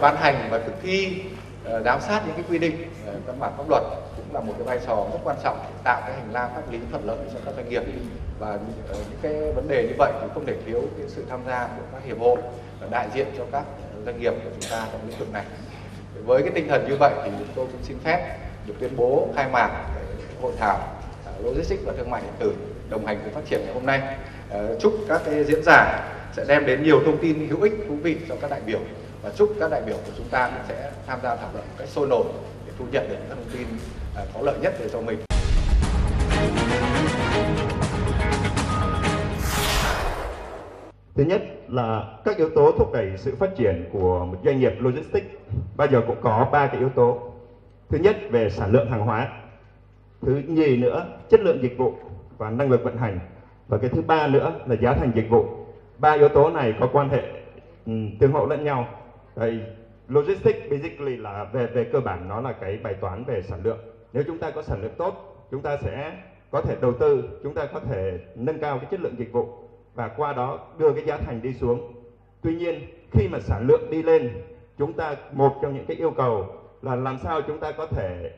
ban hành và thực thi ờ, giám sát những cái quy định ờ, văn bản pháp luật cũng là một cái vai trò rất quan trọng để tạo cái hành lang pháp lý thuận lợi cho các doanh nghiệp. Và ờ, những cái vấn đề như vậy thì không thể thiếu cái sự tham gia của các hiệp hội và đại diện cho các doanh nghiệp của chúng ta trong lĩnh vực này. Với cái tinh thần như vậy thì chúng tôi cũng xin phép được tuyên bố khai mạc hội thảo logistics và thương mại điện tử đồng hành cùng phát triển ngày hôm nay. Chúc các cái diễn giả sẽ đem đến nhiều thông tin hữu ích, thú vị cho các đại biểu và chúc các đại biểu của chúng ta cũng sẽ tham gia thảo luận một cách sôi nổi để thu nhận được các thông tin à, có lợi nhất để cho mình. Thứ nhất là các yếu tố thúc đẩy sự phát triển của một doanh nghiệp logistics. Bao giờ cũng có ba cái yếu tố. Thứ nhất về sản lượng hàng hóa, thứ nhì nữa chất lượng dịch vụ và năng lực vận hành. Và cái thứ ba nữa là giá thành dịch vụ. Ba yếu tố này có quan hệ um, tương hỗ lẫn nhau. Đây, logistics basically là về về cơ bản nó là cái bài toán về sản lượng. Nếu chúng ta có sản lượng tốt chúng ta sẽ có thể đầu tư chúng ta có thể nâng cao cái chất lượng dịch vụ và qua đó đưa cái giá thành đi xuống. Tuy nhiên khi mà sản lượng đi lên chúng ta một trong những cái yêu cầu là làm sao chúng ta có thể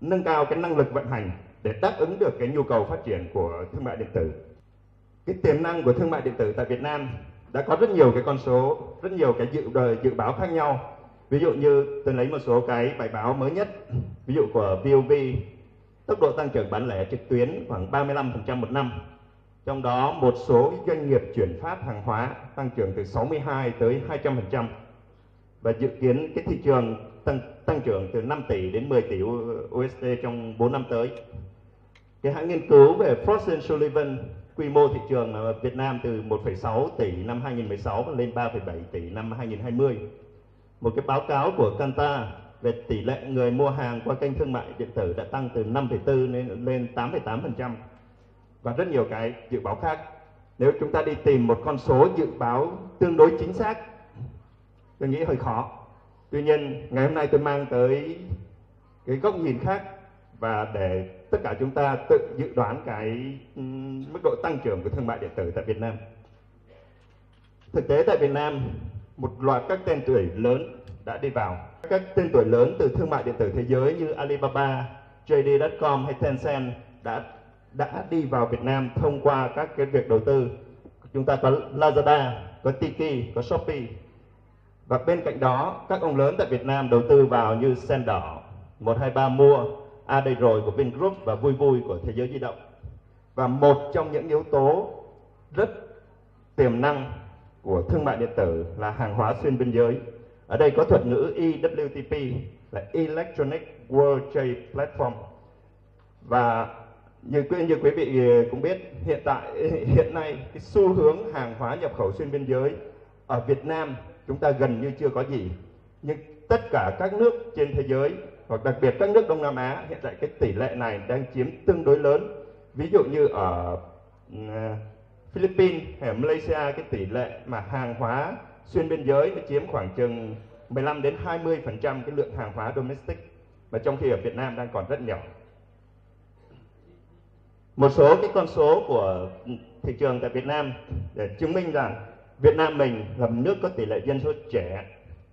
nâng cao cái năng lực vận hành để đáp ứng được cái nhu cầu phát triển của thương mại điện tử. Cái tiềm năng của thương mại điện tử tại Việt Nam đã có rất nhiều cái con số, rất nhiều cái dự đời dự báo khác nhau. Ví dụ như tôi lấy một số cái bài báo mới nhất, ví dụ của VOV, tốc độ tăng trưởng bán lẻ trực tuyến khoảng 35% một năm. Trong đó một số doanh nghiệp chuyển phát hàng hóa tăng trưởng từ 62 tới 200% và dự kiến cái thị trường tăng tăng trưởng từ 5 tỷ đến 10 tỷ USD trong 4 năm tới. Cái hãng nghiên cứu về Frost Sullivan quy mô thị trường Việt Nam từ 1,6 tỷ năm 2016 lên 3,7 tỷ năm 2020. Một cái báo cáo của Canta về tỷ lệ người mua hàng qua kênh thương mại điện tử đã tăng từ 5,4 lên lên 8,8% và rất nhiều cái dự báo khác. Nếu chúng ta đi tìm một con số dự báo tương đối chính xác, tôi nghĩ hơi khó. Tuy nhiên, ngày hôm nay tôi mang tới cái góc nhìn khác và để tất cả chúng ta tự dự đoán cái ừ, mức độ tăng trưởng của thương mại điện tử tại Việt Nam. Thực tế tại Việt Nam, một loạt các tên tuổi lớn đã đi vào. Các tên tuổi lớn từ thương mại điện tử thế giới như Alibaba, JD.com hay Tencent đã đã đi vào Việt Nam thông qua các cái việc đầu tư. Chúng ta có Lazada, có Tiki, có Shopee. Và bên cạnh đó, các ông lớn tại Việt Nam đầu tư vào như Sen Đỏ, 123 Mua, A đây rồi của Vingroup và Vui Vui của Thế giới di động. Và một trong những yếu tố rất tiềm năng của thương mại điện tử là hàng hóa xuyên biên giới. Ở đây có thuật ngữ EWTP là Electronic World Trade Platform. Và như như quý vị cũng biết, hiện tại, hiện nay cái xu hướng hàng hóa nhập khẩu xuyên biên giới ở Việt Nam chúng ta gần như chưa có gì nhưng tất cả các nước trên thế giới hoặc đặc biệt các nước Đông Nam Á, hiện tại cái tỷ lệ này đang chiếm tương đối lớn. Ví dụ như ở ừ, Philippines hay ở Malaysia, cái tỷ lệ mà hàng hóa xuyên biên giới nó chiếm khoảng chừng 15 đến 20 phần trăm cái lượng hàng hóa domestic. Mà trong khi ở Việt Nam đang còn rất nhỏ. Một số cái con số của thị trường tại Việt Nam để chứng minh rằng Việt Nam mình là một nước có tỷ lệ dân số trẻ,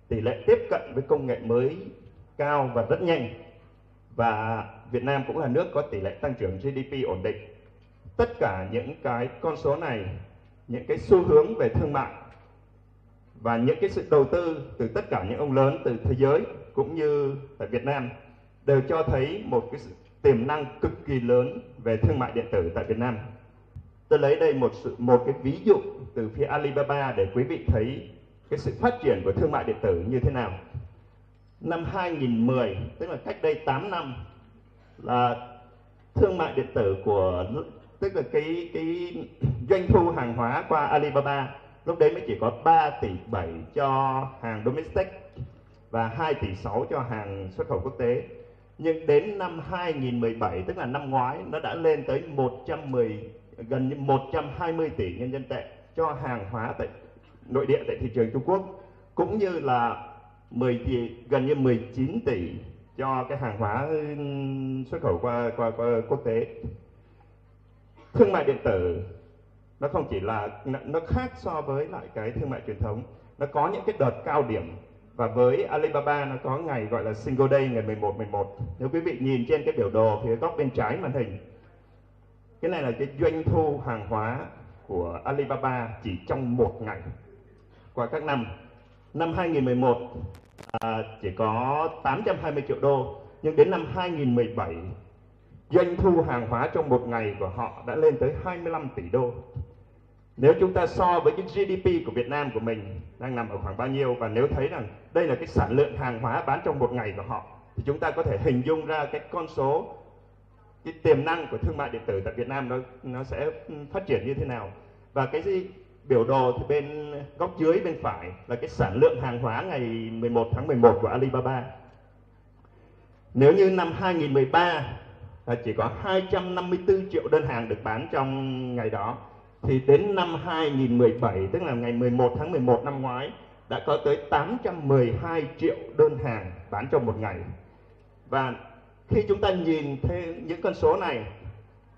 tỷ lệ tiếp cận với công nghệ mới cao và rất nhanh và Việt Nam cũng là nước có tỷ lệ tăng trưởng GDP ổn định. Tất cả những cái con số này, những cái xu hướng về thương mại và những cái sự đầu tư từ tất cả những ông lớn từ thế giới cũng như tại Việt Nam đều cho thấy một cái sự tiềm năng cực kỳ lớn về thương mại điện tử tại Việt Nam. Tôi lấy đây một sự một cái ví dụ từ phía Alibaba để quý vị thấy cái sự phát triển của thương mại điện tử như thế nào năm 2010 tức là cách đây 8 năm, là thương mại điện tử của tức là cái cái doanh thu hàng hóa qua Alibaba, lúc đấy mới chỉ có 3 tỷ 7 cho hàng domestic và 2 tỷ 6 cho hàng xuất khẩu quốc tế. Nhưng đến năm 2017 tức là năm ngoái, nó đã lên tới 110 gần như 120 tỷ nhân dân tệ cho hàng hóa tại nội địa tại thị trường Trung Quốc, cũng như là 10 tỷ, gần như 19 tỷ cho cái hàng hóa ừ, xuất khẩu qua, qua, qua quốc tế. Thương mại điện tử nó không chỉ là nó khác so với lại cái thương mại truyền thống. Nó có những cái đợt cao điểm và với Alibaba nó có ngày gọi là single day ngày 11 11 nếu quý vị nhìn trên cái biểu đồ phía góc bên trái màn hình cái này là cái doanh thu hàng hóa của Alibaba chỉ trong một ngày. Qua các năm năm 2011 à, chỉ có 820 triệu đô nhưng đến năm 2017 doanh thu hàng hóa trong một ngày của họ đã lên tới 25 tỷ đô. Nếu chúng ta so với cái GDP của Việt Nam của mình đang nằm ở khoảng bao nhiêu và nếu thấy rằng đây là cái sản lượng hàng hóa bán trong một ngày của họ thì chúng ta có thể hình dung ra cái con số cái tiềm năng của thương mại điện tử tại Việt Nam nó nó sẽ phát triển như thế nào. Và cái gì biểu đồ thì bên góc dưới bên phải là cái sản lượng hàng hóa ngày 11 tháng 11 của Alibaba. Nếu như năm 2013 là chỉ có 254 triệu đơn hàng được bán trong ngày đó, thì đến năm 2017 tức là ngày 11 tháng 11 năm ngoái, đã có tới 812 triệu đơn hàng bán trong một ngày. Và khi chúng ta nhìn thấy những con số này,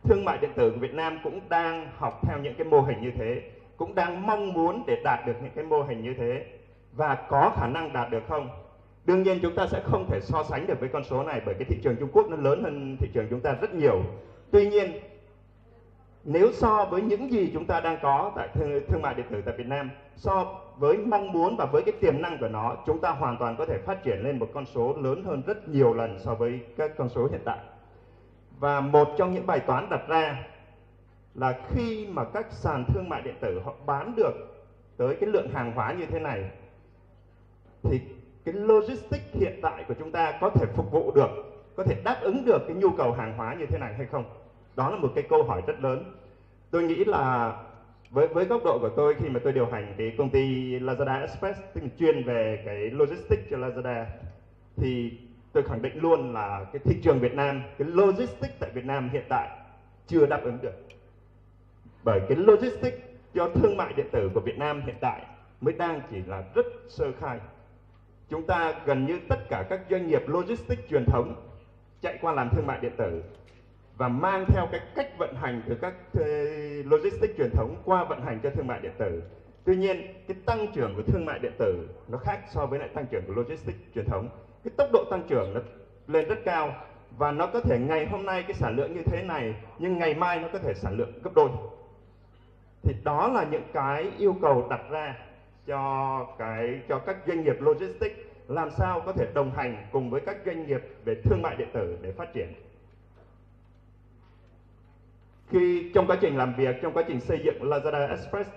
thương mại điện tử của Việt Nam cũng đang học theo những cái mô hình như thế cũng đang mong muốn để đạt được những cái mô hình như thế. Và có khả năng đạt được không? Đương nhiên chúng ta sẽ không thể so sánh được với con số này bởi cái thị trường Trung Quốc nó lớn hơn thị trường chúng ta rất nhiều. Tuy nhiên nếu so với những gì chúng ta đang có tại thương, thương mại điện tử tại Việt Nam so với mong muốn và với cái tiềm năng của nó chúng ta hoàn toàn có thể phát triển lên một con số lớn hơn rất nhiều lần so với các con số hiện tại. Và một trong những bài toán đặt ra là khi mà các sàn thương mại điện tử họ bán được tới cái lượng hàng hóa như thế này, thì cái logistics hiện tại của chúng ta có thể phục vụ được, có thể đáp ứng được cái nhu cầu hàng hóa như thế này hay không? Đó là một cái câu hỏi rất lớn. Tôi nghĩ là với với góc độ của tôi, khi mà tôi điều hành cái công ty Lazada Express, tức là chuyên về cái logistics cho Lazada, thì tôi khẳng định luôn là cái thị trường Việt Nam, cái logistics tại Việt Nam hiện tại chưa đáp ứng được bởi cái logistics cho thương mại điện tử của Việt Nam hiện tại mới đang chỉ là rất sơ khai chúng ta gần như tất cả các doanh nghiệp logistics truyền thống chạy qua làm thương mại điện tử và mang theo cái cách vận hành từ các logistics truyền thống qua vận hành cho thương mại điện tử. Tuy nhiên, cái tăng trưởng của thương mại điện tử nó khác so với lại tăng trưởng của logistics truyền thống. Cái tốc độ tăng trưởng nó lên rất cao và nó có thể ngày hôm nay cái sản lượng như thế này nhưng ngày mai nó có thể sản lượng gấp đôi. Thì đó là những cái yêu cầu đặt ra cho cái, cho các doanh nghiệp logistics làm sao có thể đồng hành cùng với các doanh nghiệp về thương mại điện tử để phát triển. Khi trong quá trình làm việc, trong quá trình xây dựng Lazada Express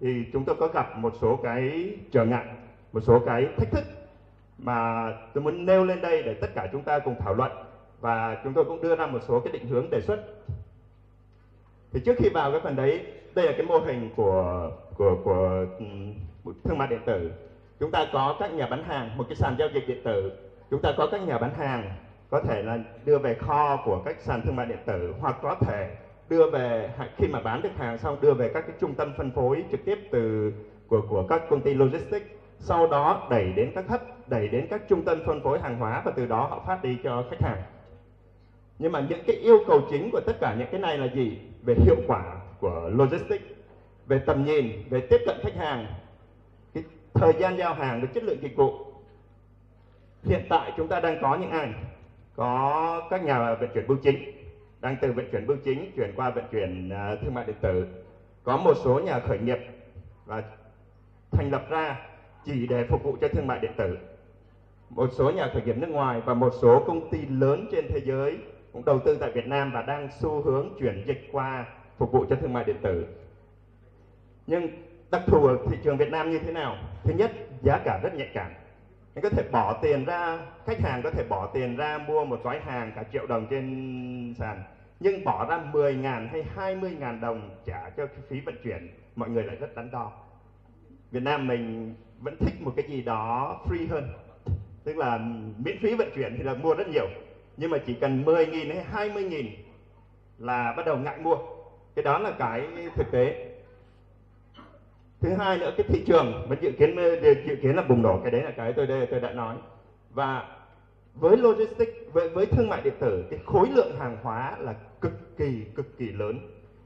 thì chúng tôi có gặp một số cái trở ngại, một số cái thách thức mà tôi muốn nêu lên đây để tất cả chúng ta cùng thảo luận và chúng tôi cũng đưa ra một số cái định hướng đề xuất. Thì trước khi vào cái phần đấy đây là cái mô hình của của của ừ, thương mại điện tử. Chúng ta có các nhà bán hàng, một cái sàn giao dịch điện tử. Chúng ta có các nhà bán hàng, có thể là đưa về kho của các sàn thương mại điện tử, hoặc có thể đưa về khi mà bán được hàng xong, đưa về các cái trung tâm phân phối trực tiếp từ, của của các công ty logistics. Sau đó đẩy đến các hấp, đẩy đến các trung tâm phân phối hàng hóa và từ đó họ phát đi cho khách hàng. Nhưng mà những cái yêu cầu chính của tất cả những cái này là gì? Về hiệu quả của logistics, về tầm nhìn, về tiếp cận khách hàng, cái thời gian giao hàng về chất lượng dịch vụ. Hiện tại chúng ta đang có những ai? Có các nhà vận chuyển bưu chính, đang từ vận chuyển bưu chính chuyển qua vận chuyển à, thương mại điện tử. Có một số nhà khởi nghiệp và thành lập ra chỉ để phục vụ cho thương mại điện tử. Một số nhà khởi nghiệp nước ngoài và một số công ty lớn trên thế giới cũng đầu tư tại Việt Nam và đang xu hướng chuyển dịch qua phục vụ cho thương mại điện tử. Nhưng đặc thù ở thị trường Việt Nam như thế nào? Thứ nhất, giá cả rất nhạy cảm. Anh có thể bỏ tiền ra, khách hàng có thể bỏ tiền ra mua một gói hàng cả triệu đồng trên sàn, nhưng bỏ ra 10 ngàn hay 20 ngàn đồng trả cho phí vận chuyển, mọi người lại rất đắn đo. Việt Nam mình vẫn thích một cái gì đó free hơn, tức là miễn phí vận chuyển thì là mua rất nhiều, nhưng mà chỉ cần 10 nghìn hay 20 nghìn là bắt đầu ngại mua cái đó là cái thực tế. Thứ hai nữa cái thị trường vẫn dự kiến dự kiến là bùng nổ. Cái đấy là cái tôi đây tôi đã nói. Và với logistics với với thương mại điện tử cái khối lượng hàng hóa là cực kỳ cực kỳ lớn.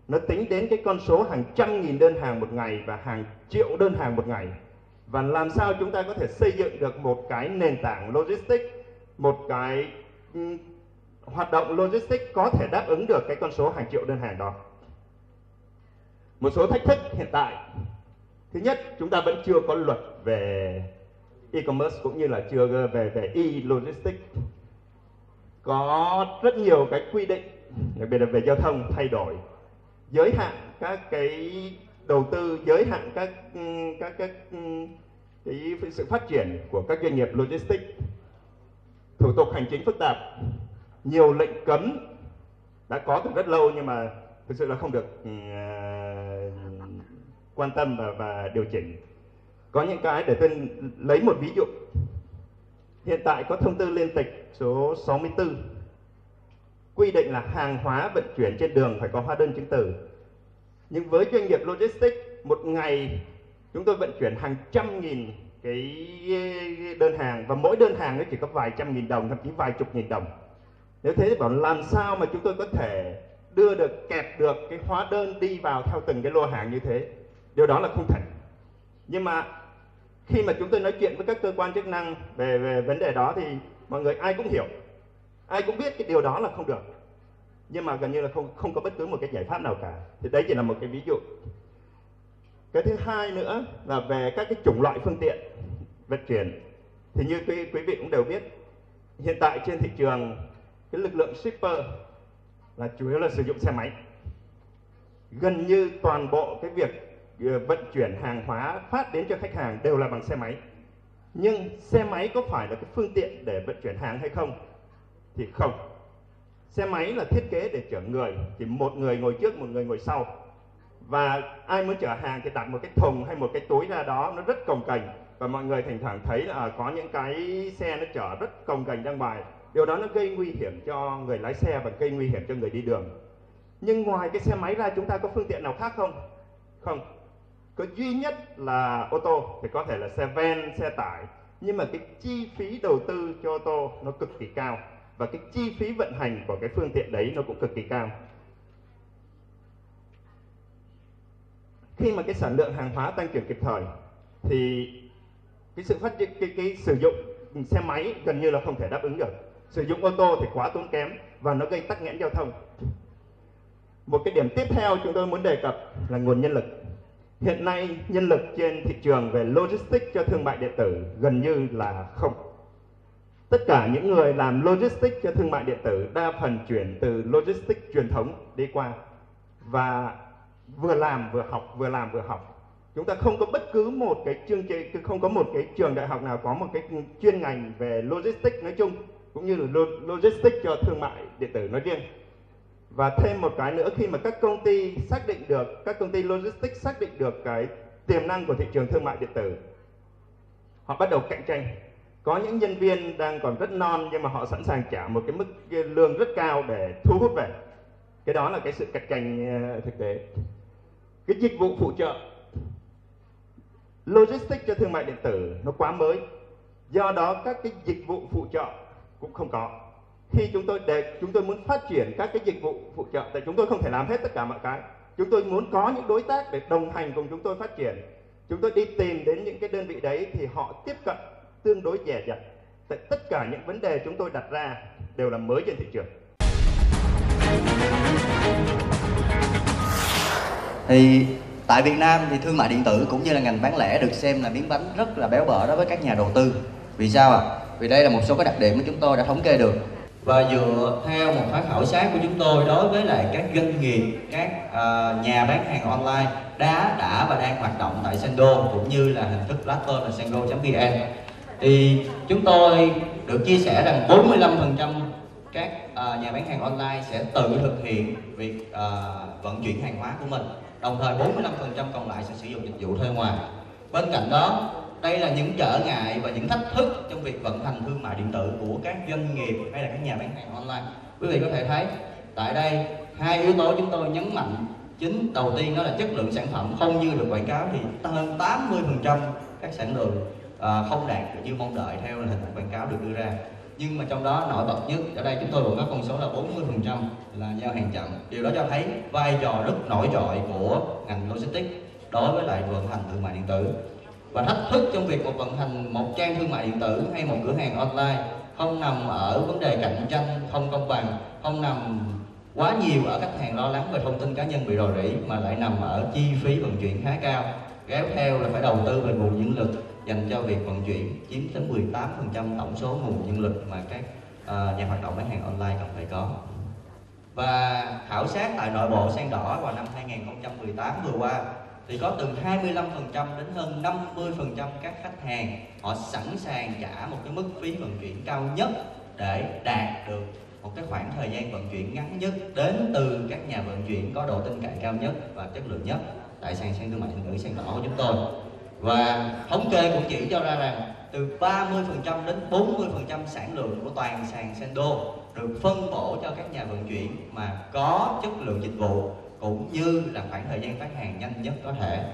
Nó tính đến cái con số hàng trăm nghìn đơn hàng một ngày và hàng triệu đơn hàng một ngày. Và làm sao chúng ta có thể xây dựng được một cái nền tảng logistics một cái um, hoạt động logistics có thể đáp ứng được cái con số hàng triệu đơn hàng đó? Một số thách thức hiện tại. Thứ nhất chúng ta vẫn chưa có luật về e-commerce cũng như là chưa ờ, về về e-logistics. Có rất nhiều cái quy định đặc biệt là về giao thông thay đổi. Giới hạn các cái đầu tư giới hạn các ừ, các các ừ, cái sự phát triển của các doanh nghiệp logistics. Thủ tục hành chính phức tạp. Nhiều lệnh cấm đã có từ rất lâu nhưng mà thực sự là không được uh, quan tâm và, và điều chỉnh. Có những cái để tôi lấy một ví dụ. Hiện tại có thông tư liên tịch số 64 quy định là hàng hóa vận chuyển trên đường phải có hóa đơn chứng từ. Nhưng với doanh nghiệp logistics một ngày chúng tôi vận chuyển hàng trăm nghìn cái đơn hàng và mỗi đơn hàng nó chỉ có vài trăm nghìn đồng thậm chí vài chục nghìn đồng. Nếu thế thì bảo làm sao mà chúng tôi có thể đưa được kẹp được cái hóa đơn đi vào theo từng cái lô hàng như thế? Điều đó là không thể nhưng mà khi mà chúng tôi nói chuyện với các cơ quan chức năng về về vấn đề đó thì mọi người ai cũng hiểu. Ai cũng biết cái điều đó là không được. Nhưng mà gần như là không không có bất cứ một cái giải pháp nào cả. Thì đấy chỉ là một cái ví dụ. Cái thứ hai nữa là về các cái chủng loại phương tiện vận chuyển. Thì như quý, quý vị cũng đều biết hiện tại trên thị trường cái lực lượng shipper là chủ yếu là sử dụng xe máy. Gần như toàn bộ cái việc Ờ, vận chuyển hàng hóa phát đến cho khách hàng đều là bằng xe máy. Nhưng xe máy có phải là cái phương tiện để vận chuyển hàng hay không? Thì không. Xe máy là thiết kế để chở người, chỉ một người ngồi trước, một người ngồi sau. Và ai muốn chở hàng thì đặt một cái thùng hay một cái túi ra đó, nó rất cồng cành. Và mọi người thỉnh thoảng thấy là à, có những cái xe nó chở rất cồng cành ra ngoài. Điều đó nó gây nguy hiểm cho người lái xe và gây nguy hiểm cho người đi đường. Nhưng ngoài cái xe máy ra, chúng ta có phương tiện nào khác không? Không có duy nhất là ô tô thì có thể là xe van xe tải. Nhưng mà cái chi phí đầu tư cho ô tô nó cực kỳ cao. Và cái chi phí vận hành của cái phương tiện đấy nó cũng cực kỳ cao. Khi mà cái sản lượng hàng hóa tăng trưởng kịp thời thì cái sự phát triển cái, cái sử dụng xe máy gần như là không thể đáp ứng được. Sử dụng ô tô thì quá tốn kém và nó gây tắc nghẽn giao thông. Một cái điểm tiếp theo chúng tôi muốn đề cập là nguồn nhân lực hiện nay, nhân lực trên thị trường về logistics cho thương mại điện tử gần như là không. Tất cả những người làm logistics cho thương mại điện tử đa phần chuyển từ logistics truyền thống đi qua và vừa làm vừa học, vừa làm vừa học. Chúng ta không có bất cứ một cái chương trình không có một cái trường đại học nào có một cái chuyên ngành về logistics nói chung, cũng như là logistics cho thương mại điện tử nói riêng và thêm một cái nữa, khi mà các công ty xác định được, các công ty logistics xác định được cái tiềm năng của thị trường thương mại điện tử, họ bắt đầu cạnh tranh. Có những nhân viên đang còn rất non, nhưng mà họ sẵn sàng trả một cái mức lương rất cao để thu hút về. Cái đó là cái sự cạnh tranh ờ, thực tế. Cái dịch vụ phụ trợ, logistics cho thương mại điện tử nó quá mới. Do đó các cái dịch vụ phụ trợ cũng không có khi chúng tôi để chúng tôi muốn phát triển các cái dịch vụ phụ trợ thì chúng tôi không thể làm hết tất cả mọi cái. Chúng tôi muốn có những đối tác để đồng hành cùng chúng tôi phát triển. Chúng tôi đi tìm đến những cái đơn vị đấy thì họ tiếp cận tương đối dè dặt. Tại tất cả những vấn đề chúng tôi đặt ra đều là mới trên thị trường. Thì tại Việt Nam thì thương mại điện tử cũng như là ngành bán lẻ được xem là miếng bánh rất là béo bở đối với các nhà đầu tư. Vì sao ạ? À? vì đây là một số cái đặc điểm mà chúng tôi đã thống kê được và dựa theo một khóa khảo sát của chúng tôi đối với lại các doanh nghiệp các uh, nhà bán hàng online đã đã và đang hoạt động tại Sendo cũng như là hình thức platform là sendo.vn thì chúng tôi được chia sẻ rằng 45% các uh, nhà bán hàng online sẽ tự thực hiện việc uh, vận chuyển hàng hóa của mình đồng thời 45% còn lại sẽ sử dụng dịch vụ thuê ngoài. Bên cạnh đó đây là những trở ngại và những thách thức trong việc vận hành thương mại điện tử của các doanh nghiệp hay là các nhà bán hàng online. Quý vị có thể thấy tại đây hai yếu tố chúng tôi nhấn mạnh. Chính đầu tiên đó là chất lượng sản phẩm. Không như được quảng cáo thì hơn 80% các sản lượng à, không đạt được như mong đợi theo hình thức quảng cáo được đưa ra. Nhưng mà trong đó nổi bật nhất ở đây chúng tôi cũng có con số là 40% là giao hàng chậm. Điều đó cho thấy vai trò rất nổi trội của ngành logistics đối với lại vận hành thương mại điện tử và thách thức trong việc một vận hành một trang thương mại điện tử hay một cửa hàng online không nằm ở vấn đề cạnh tranh không công bằng không nằm quá nhiều ở khách hàng lo lắng về thông tin cá nhân bị rò rỉ mà lại nằm ở chi phí vận chuyển khá cao. Kéo theo là phải đầu tư về nguồn nhân lực dành cho việc vận chuyển chiếm tới 18% tổng số nguồn nhân lực mà các uh, nhà hoạt động bán hàng online cần phải có. Và khảo sát tại nội bộ sen đỏ vào năm 2018 vừa qua thì có từ 25% đến hơn 50% các khách hàng, họ sẵn sàng trả một cái mức phí vận chuyển cao nhất để đạt được một cái khoảng thời gian vận chuyển ngắn nhất đến từ các nhà vận chuyển có độ tin cậy cao nhất và chất lượng nhất. Tại sàn sàn thương mại điện tử sàn đỏ của chúng tôi. Và thống kê cũng chỉ cho ra rằng từ 30% đến 40% sản lượng của toàn sàn Sendo được phân bổ cho các nhà vận chuyển mà có chất lượng dịch vụ cũng như là khoảng thời gian phát hàng nhanh nhất có thể.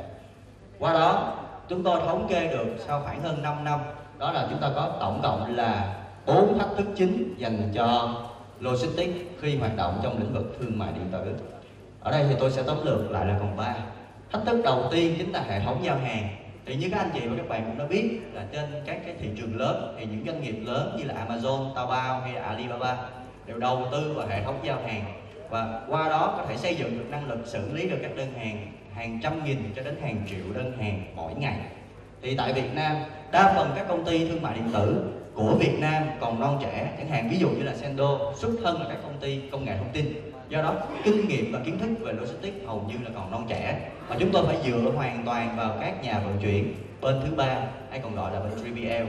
Qua đó, chúng tôi thống kê được sau khoảng hơn 5 năm, đó là chúng ta có tổng cộng là bốn thách thức chính dành cho logistics khi hoạt động trong lĩnh vực thương mại điện tử. Ở đây thì tôi sẽ tóm lược lại là còn 3. Thách thức đầu tiên chính là hệ thống giao hàng thì như các anh chị và các bạn cũng đã biết là trên các cái thị trường lớn thì những doanh nghiệp lớn như là Amazon, Taobao hay là Alibaba đều đầu tư vào hệ thống giao hàng và qua đó có thể xây dựng được năng lực xử lý được các đơn hàng hàng trăm nghìn cho đến hàng triệu đơn hàng mỗi ngày. Thì tại Việt Nam, đa phần các công ty thương mại điện tử của Việt Nam, còn non trẻ, chẳng hạn, ví dụ như là Sendo, xuất thân là các công ty công nghệ thông tin. Do đó, kinh nghiệm và kiến thức về logistics hầu như là còn non trẻ. Mà chúng tôi phải dựa hoàn toàn vào các nhà vận chuyển bên thứ ba, hay còn gọi là bên 3PL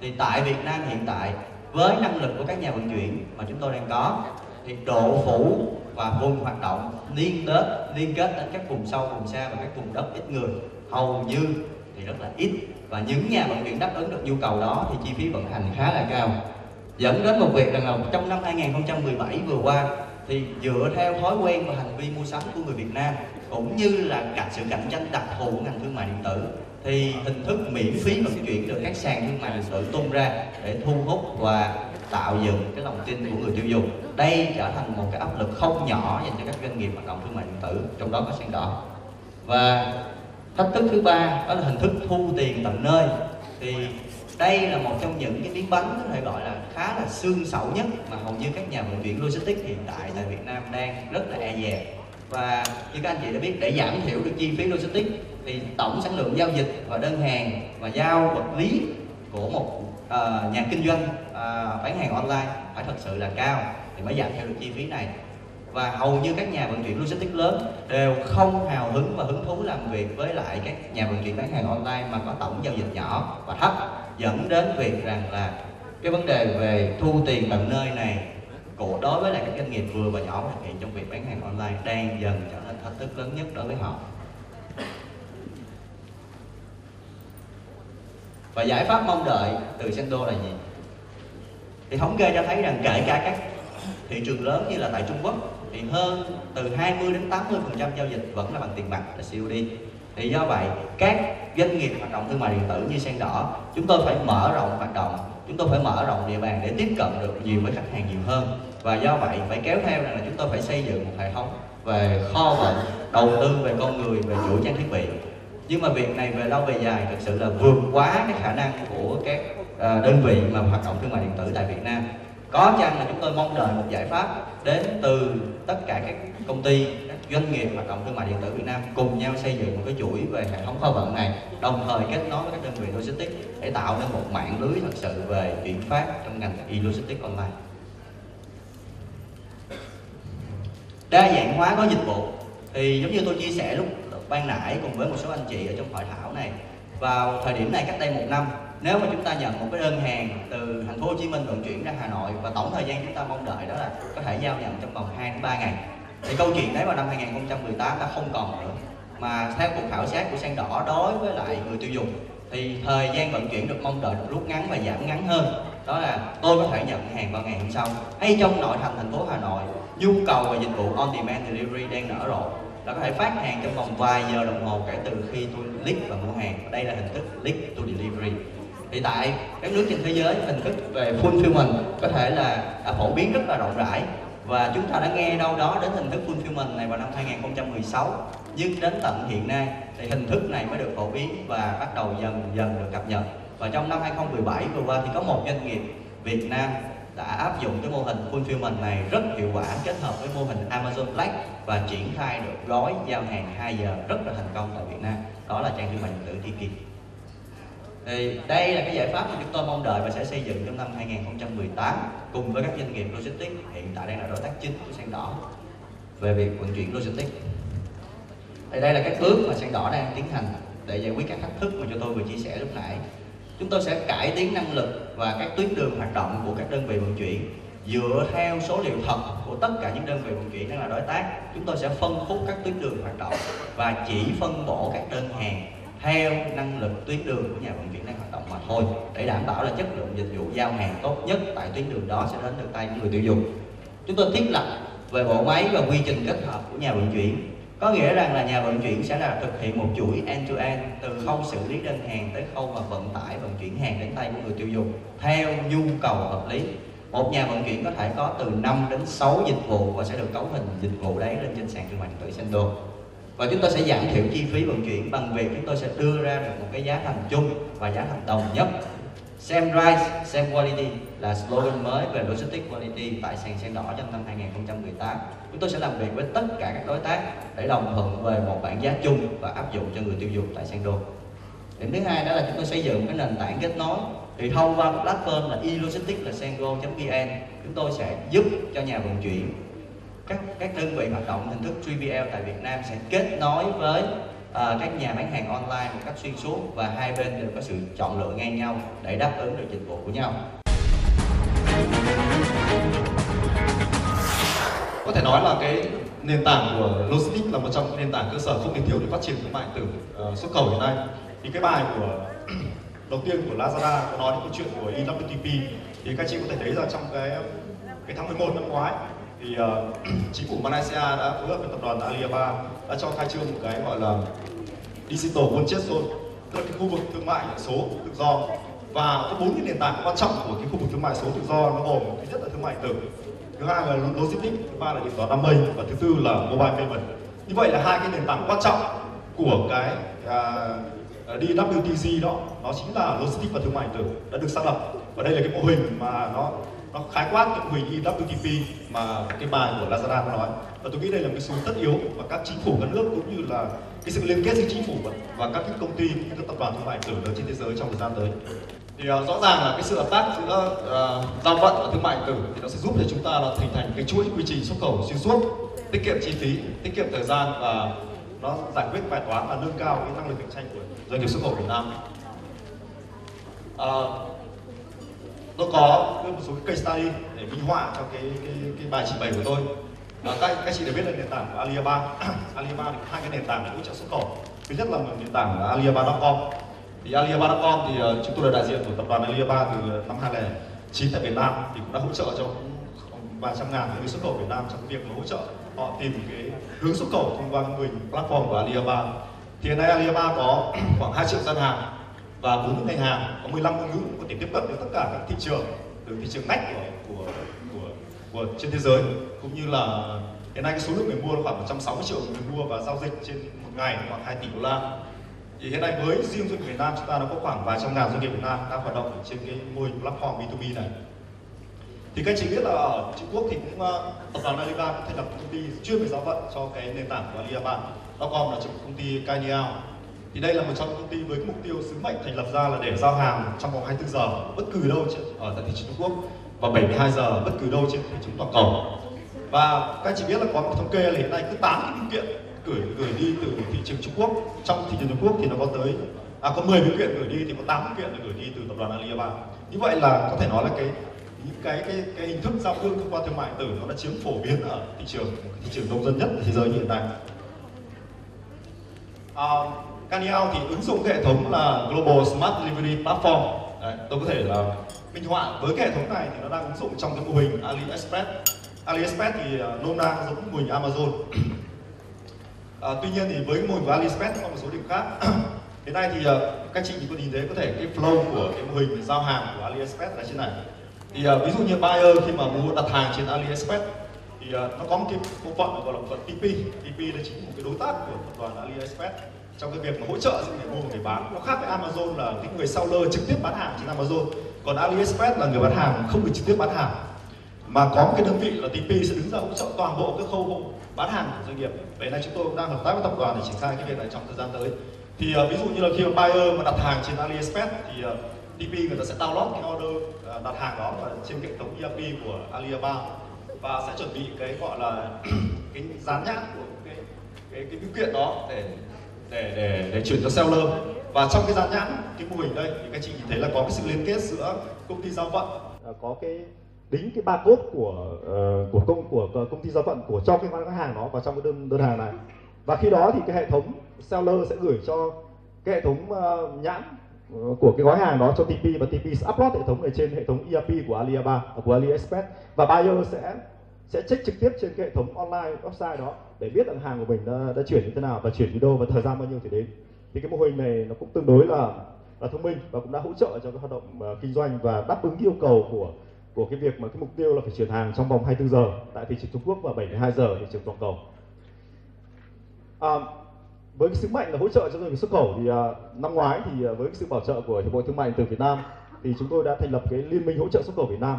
thì tại Việt Nam hiện tại, với năng lực của các nhà vận chuyển mà chúng tôi đang có, thì độ phủ và vùng hoạt động liên kết liên kết đến các vùng sâu, vùng xa và các vùng đất ít người. Hầu như thì rất là ít. Và những nhà vận chuyển đáp ứng được nhu cầu đó thì chi phí vận hành khá là cao. Dẫn đến một việc rằng là trong năm 2017 vừa qua thì dựa theo thói quen và hành vi mua sắm của người Việt Nam cũng như là cả sự cạnh tranh đặc thù của ngành thương mại điện tử thì hình thức miễn phí vận chuyển được các sàn thương mại điện tử tung ra để thu hút và tạo dựng cái lòng tin của người tiêu dùng đây trở thành một cái áp lực không nhỏ dành cho các doanh nghiệp hoạt động thương mại điện tử trong đó có sàn đỏ. Và thách thức thứ ba đó là hình thức thu tiền tận nơi. Thì đây là một trong những cái miếng bánh có thể gọi là khá là xương sẩu nhất mà hầu như các nhà vận chuyển logistics hiện tại tại Việt Nam đang rất là e dè. Và như các anh chị đã biết để giảm thiểu được chi phí logistics thì tổng sản lượng giao dịch và đơn hàng và giao vật lý của một uh, nhà kinh doanh uh, bán hàng online phải thật sự là cao thì mới giảm theo được chi phí này. Và hầu như các nhà vận chuyển logistics lớn đều không hào hứng và hứng thú làm việc với lại các nhà vận chuyển bán hàng online mà có tổng giao dịch nhỏ và thấp, dẫn đến việc rằng là cái vấn đề về thu tiền tận nơi này, của đối với lại các doanh nghiệp vừa và nhỏ thực hiện trong việc bán hàng online đang dần trở nên thách thức lớn nhất đối với họ. Và giải pháp mong đợi từ Sendo là gì? Thì thống kê cho thấy rằng kể cả các thị trường lớn như là tại Trung Quốc thì hơn từ 20 đến 80 phần trăm giao dịch vẫn là bằng tiền mặt là COD thì do vậy, các doanh nghiệp hoạt động thương mại điện tử như sen đỏ, chúng tôi phải mở rộng hoạt động, chúng tôi phải mở rộng địa bàn để tiếp cận được nhiều với khách hàng nhiều hơn. Và do vậy, phải kéo theo rằng là chúng tôi phải xây dựng một hệ thống về kho vận, đầu tư về con người, về chuỗi trang thiết bị. Nhưng mà việc này về lâu về dài thực sự là vượt quá cái khả năng của các ờ, đơn vị mà hoạt động thương mại điện tử tại Việt Nam có chăng là chúng tôi mong đợi một giải pháp đến từ tất cả các công ty, các doanh nghiệp hoạt động thương mại điện tử Việt Nam cùng nhau xây dựng một cái chuỗi về hệ thống kho vận này, đồng thời kết nối với các đơn vị logistics để tạo nên một mạng lưới thật sự về chuyển phát trong ngành e-logistics online. Đa dạng hóa có dịch vụ, thì giống như tôi chia sẻ lúc ban nãy cùng với một số anh chị ở trong hội thảo này, vào thời điểm này cách đây một năm nếu mà chúng ta nhận một cái đơn hàng từ thành phố Hồ Chí Minh vận chuyển ra Hà Nội và tổng thời gian chúng ta mong đợi đó là có thể giao nhận trong vòng 2 đến 3 ngày. Thì câu chuyện đấy vào năm 2018 đã không còn nữa. Mà theo cuộc khảo sát của Sen Đỏ đối với lại người tiêu dùng, thì thời gian vận chuyển được mong đợi được rút ngắn và giảm ngắn hơn. Đó là tôi có thể nhận hàng vào ngày hôm sau. Hay trong nội thành thành phố Hà Nội, nhu cầu về dịch vụ on demand delivery đang nở rộ. Là có thể phát hàng trong vòng vài giờ đồng hồ kể từ khi tôi click và mua hàng. Đây là hình thức click to delivery thì tại, các nước trên thế giới hình thức về fulfillment có thể là đã phổ biến rất là rộng rãi. Và chúng ta đã nghe đâu đó đến hình thức fulfillment này vào năm 2016 nhưng đến tận hiện nay thì hình thức này mới được phổ biến và bắt đầu dần dần được cập nhật. Và trong năm 2017 vừa qua thì có một doanh nghiệp Việt Nam đã áp dụng cái mô hình fulfillment này rất hiệu quả, kết hợp với mô hình Amazon Flex và triển khai được gói giao hàng 2 giờ rất là thành công tại Việt Nam. Đó là trang thương mại điện tử Tiki thì đây là cái giải pháp mà chúng tôi mong đợi và sẽ xây dựng trong năm 2018 cùng với các doanh nghiệp logistics hiện tại đang là đối tác chính của Sen Đỏ về việc vận chuyển logistics. Thì đây là các bước mà Sen Đỏ đang tiến hành để giải quyết các thách thức mà cho tôi vừa chia sẻ lúc nãy. Chúng tôi sẽ cải tiến năng lực và các tuyến đường hoạt động của các đơn vị vận chuyển dựa theo số liệu thật của tất cả những đơn vị vận chuyển đang là đối tác chúng tôi sẽ phân khúc các tuyến đường hoạt động và chỉ phân bổ các đơn hàng theo năng lực tuyến đường của nhà vận chuyển đang hoạt động mà thôi. Để đảm bảo là chất lượng dịch vụ giao hàng tốt nhất tại tuyến đường đó sẽ đến được tay người tiêu dùng. Chúng tôi thiết lập về bộ máy và quy trình kết hợp của nhà vận chuyển. Có nghĩa rằng là nhà vận chuyển sẽ là thực hiện một chuỗi end to end từ khâu xử lý đơn hàng tới khâu mà vận tải, vận chuyển hàng đến tay của người tiêu dùng, theo nhu cầu hợp lý. Một nhà vận chuyển có thể có từ 5 đến 6 dịch vụ và sẽ được cấu hình dịch vụ đấy lên trên sàn thương mại điện tử Sendo và chúng tôi sẽ giảm thiểu chi phí vận chuyển bằng việc chúng tôi sẽ đưa ra được một cái giá thành chung và giá thành đồng nhất Same price, same quality là slogan mới về logistics quality tại sàn sen đỏ trong năm 2018. Chúng tôi sẽ làm việc với tất cả các đối tác để đồng thuận về một bảng giá chung và áp dụng cho người tiêu dùng tại Sendo. Điểm thứ hai đó là chúng tôi xây dựng cái nền tảng kết nối thì thông qua platform là e-logistics là sengo.vn chúng tôi sẽ giúp cho nhà vận chuyển các các đơn vị hoạt động hình thức 3PL tại Việt Nam sẽ kết nối với uh, các nhà bán hàng online một cách xuyên suốt và hai bên đều có sự chọn lựa ngang nhau để đáp ứng được dịch vụ của nhau. Có thể nói là cái nền tảng của logistics là một trong những nền tảng cơ sở không thể thiếu để phát triển thương mại điện tử uh, xuất khẩu hiện nay. Thì cái bài của đầu tiên của Lazada có nói đến câu chuyện của EWTP thì các chị có thể thấy là trong cái cái tháng 11 năm ngoái thì uh, chính phủ Malaysia đã phối hợp với tập đoàn Alibaba đã cho khai trương một cái gọi là Digital One Zone tức là cái khu vực thương mại số tự do. Và có bốn cái nền tảng quan trọng của cái khu vực thương mại số tự do nó gồm thứ nhất là thương mại điện tử thứ hai là logistics thứ ba là điện toán đám mây và thứ tư là mobile payment. Như vậy là hai cái nền tảng quan trọng của cái à, uh, DWTG đó nó chính là logistics và thương mại điện tử đã được xác lập. Và đây là cái mô hình mà nó nó khái quát cái mô hình EWTP mà cái bài của Lazada nói và tôi nghĩ đây là một cái xu tất yếu và các chính phủ các nước cũng như là cái sự liên kết giữa chính phủ và các cái công ty các tập đoàn thương mại điện tử lớn trên thế giới trong thời gian tới thì uh, rõ ràng là cái sự hợp tác giữa uh, giao vận và thương mại điện tử thì nó sẽ giúp cho chúng ta là hình thành cái chuỗi quy trình xuất khẩu xuyên suốt tiết kiệm chi phí tiết kiệm thời gian và nó giải quyết bài toán và nâng cao cái năng lực cạnh tranh của doanh nghiệp xuất khẩu Việt Nam. Uh, tôi có một số cái case study để minh họa cho cái cái, cái bài trình bày của tôi. À, các các chị đều biết là nền tảng của Alibaba Alibaba thì có hai cái nền tảng để hỗ trợ xuất khẩu. Thứ nhất là nền tảng là Alibaba.com thì Alibaba.com thì uh, chúng tôi là đại diện của tập đoàn Alibaba từ ờ, năm 2009 tại Việt Nam thì cũng đã hỗ trợ cho vài trăm ngàn người xuất khẩu Việt Nam trong việc hỗ trợ họ tìm cái hướng xuất khẩu thông qua mô hình platform của Alibaba. Thì hiện nay Alibaba có khoảng 2 triệu gian hàng và 40 ngành hàng có 15 ngôn ngữ có thể tiếp cận được tất cả các thị trường từ thị trường ngách của, của của của trên thế giới cũng như là hiện nay cái số lượng người mua là khoảng 160 triệu người mua và giao dịch trên một ngày khoảng 2 tỷ đô la. Thì hiện nay với riêng doanh nghiệp Việt Nam chúng ta nó có khoảng vài trăm ngàn doanh nghiệp Việt Nam đang hoạt động trên cái mô hình platform B2B này. Thì các chị biết là ở Trung Quốc thì cũng ờ, tập đoàn Alibaba cũng thành lập công ty chuyên về giáo vận cho cái nền tảng của Alibaba. Đó là công ty Cainiao thì đây là một trong những công ty với mục tiêu sứ mệnh thành lập ra là để giao hàng trong vòng 24 giờ bất cứ đâu trên, ở tại thị trường Trung Quốc. Và 72 giờ bất cứ đâu trên thị trường toàn cầu. Và các anh chị biết là có một thống kê là hiện nay cứ 8 cái bưu kiện gửi gửi đi từ thị trường Trung Quốc. Trong thị trường Trung Quốc thì nó có tới à có 10 bưu kiện gửi đi thì có 8 bưu kiện là gửi đi từ tập đoàn Alibaba. Như vậy là có thể nói là cái những cái cái cái hình thức giao thương thông qua thương mại tử nó đã chiếm phổ biến ở thị trường thị trường đông dân nhất thế giới hiện nay. À, Canyon thì ứng dụng hệ thống là Global Smart Delivery Platform. Đấy, tôi có thể là minh họa với cái hệ thống này thì nó đang ứng dụng trong cái mô hình AliExpress. AliExpress thì à, nôm na giống mô hình Amazon. À, tuy nhiên thì với mô hình của AliExpress có một số điểm khác. Hiện nay thì à, các chị có nhìn thấy có thể cái flow của cái mô hình giao hàng của AliExpress là trên này. Thì à, ví dụ như buyer khi mà mua đặt hàng trên AliExpress thì nó có một cái bộ phận gọi là bộ phận TP TP là chính một cái đối tác của tập đoàn AliExpress trong cái việc mà hỗ trợ giữa người mua và người bán nó khác với Amazon là cái người seller trực tiếp bán hàng trên Amazon. Còn AliExpress là người bán hàng không được trực tiếp bán hàng. Mà có một cái đơn vị là TP sẽ đứng ra hỗ trợ toàn bộ cái khâu bán hàng của doanh nghiệp. Vậy nay chúng tôi cũng đang hợp tác với tập đoàn để triển khai cái việc này trong thời gian tới. Thì uh, ví dụ như là khi mà buyer mà đặt hàng trên AliExpress thì à, uh, TP người ta sẽ download cái order uh, đặt hàng đó và trên hệ thống ERP của Alibaba. Và sẽ chuẩn bị cái gọi là cái dán nhãn của cái cái cái biểu kiện đó để để để để chuyển cho seller và trong cái dán nhãn cái mô hình đây thì các chị nhìn thấy là có cái sự liên kết giữa công ty giao vận. À, có cái đính cái barcode của uh, của công của công ty giao vận của cho cái mã hàng đó vào trong cái đơn đơn hàng này. Và khi đó thì cái hệ thống seller sẽ gửi cho cái hệ thống uh, nhãn ờ, của cái gói hàng đó cho TP và TP sẽ upload hệ thống này trên hệ thống ERP của Alibaba của AliExpress. Và buyer sẽ sẽ check trực tiếp trên cái hệ thống online website đó để biết rằng hàng của mình đã, đã chuyển như thế nào và chuyển đi đâu và thời gian bao nhiêu thì đến thì cái mô hình này nó cũng tương đối là là thông minh và cũng đã hỗ trợ cho cái hoạt động uh, kinh doanh và đáp ứng yêu cầu của của cái việc mà cái mục tiêu là phải chuyển hàng trong vòng 24 giờ tại thị trường Trung Quốc và 72 giờ thị trường toàn cầu. À, với cái sứ mệnh là hỗ trợ cho doanh nghiệp xuất khẩu thì uh, năm ngoái thì uh, với cái sự bảo trợ của hiệp hội thương mại điện tử Việt Nam thì chúng tôi đã thành lập cái liên minh hỗ trợ xuất khẩu Việt Nam.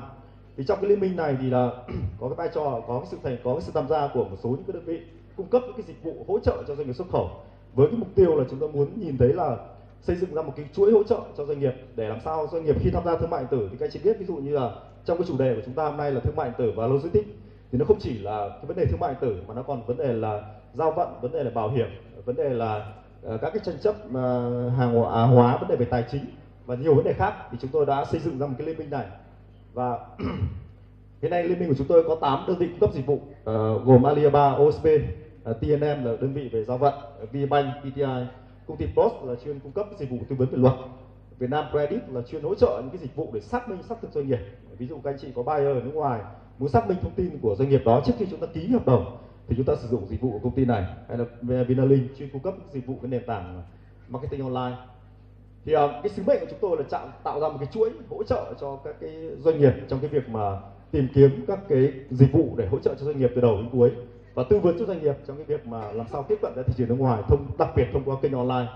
Thì trong cái liên minh này thì là có cái vai trò có cái sự thành có cái sự tham gia của một số những cái đơn vị cung cấp những cái dịch vụ hỗ trợ cho doanh nghiệp xuất khẩu. Với cái mục tiêu là chúng ta muốn nhìn thấy là xây dựng ra một cái chuỗi hỗ trợ cho doanh nghiệp để làm sao doanh nghiệp khi tham gia thương mại điện tử thì các anh chị biết ví dụ như là trong cái chủ đề của chúng ta hôm nay là thương mại điện tử và logistics thì nó không chỉ là cái vấn đề thương mại điện tử mà nó còn vấn đề là giao vận vấn đề là bảo hiểm vấn đề là ờ, các cái tranh chấp ờ, hàng hóa, à, hóa vấn đề về tài chính và nhiều vấn đề khác. Thì chúng tôi đã xây dựng ra một cái liên minh này và hiện nay liên minh của chúng tôi có 8 đơn vị cung cấp dịch vụ uh, gồm Alibaba, OSP, uh, ờ, TNM là đơn vị về giao vận, ờ, VBank, PTI, công ty Post là chuyên cung cấp dịch vụ tư vấn về luật. Việt Nam Credit là chuyên hỗ trợ những cái dịch vụ để xác minh xác thực doanh nghiệp. Ví dụ các anh chị có buyer ở nước ngoài muốn xác minh thông tin của doanh nghiệp đó trước khi chúng ta ký hợp đồng thì chúng ta sử dụng dịch vụ của công ty này. Hay là Vinalink chuyên cung cấp dịch vụ cái nền tảng marketing online thì uh, cái sứ mệnh của chúng tôi là tạo, tạo ra một cái chuỗi hỗ trợ cho các cái doanh nghiệp trong cái việc mà tìm kiếm các cái dịch vụ để hỗ trợ cho doanh nghiệp từ đầu đến cuối và tư vấn cho doanh nghiệp trong cái việc mà làm sao tiếp cận ra thị trường nước ngoài thông đặc biệt thông qua kênh online.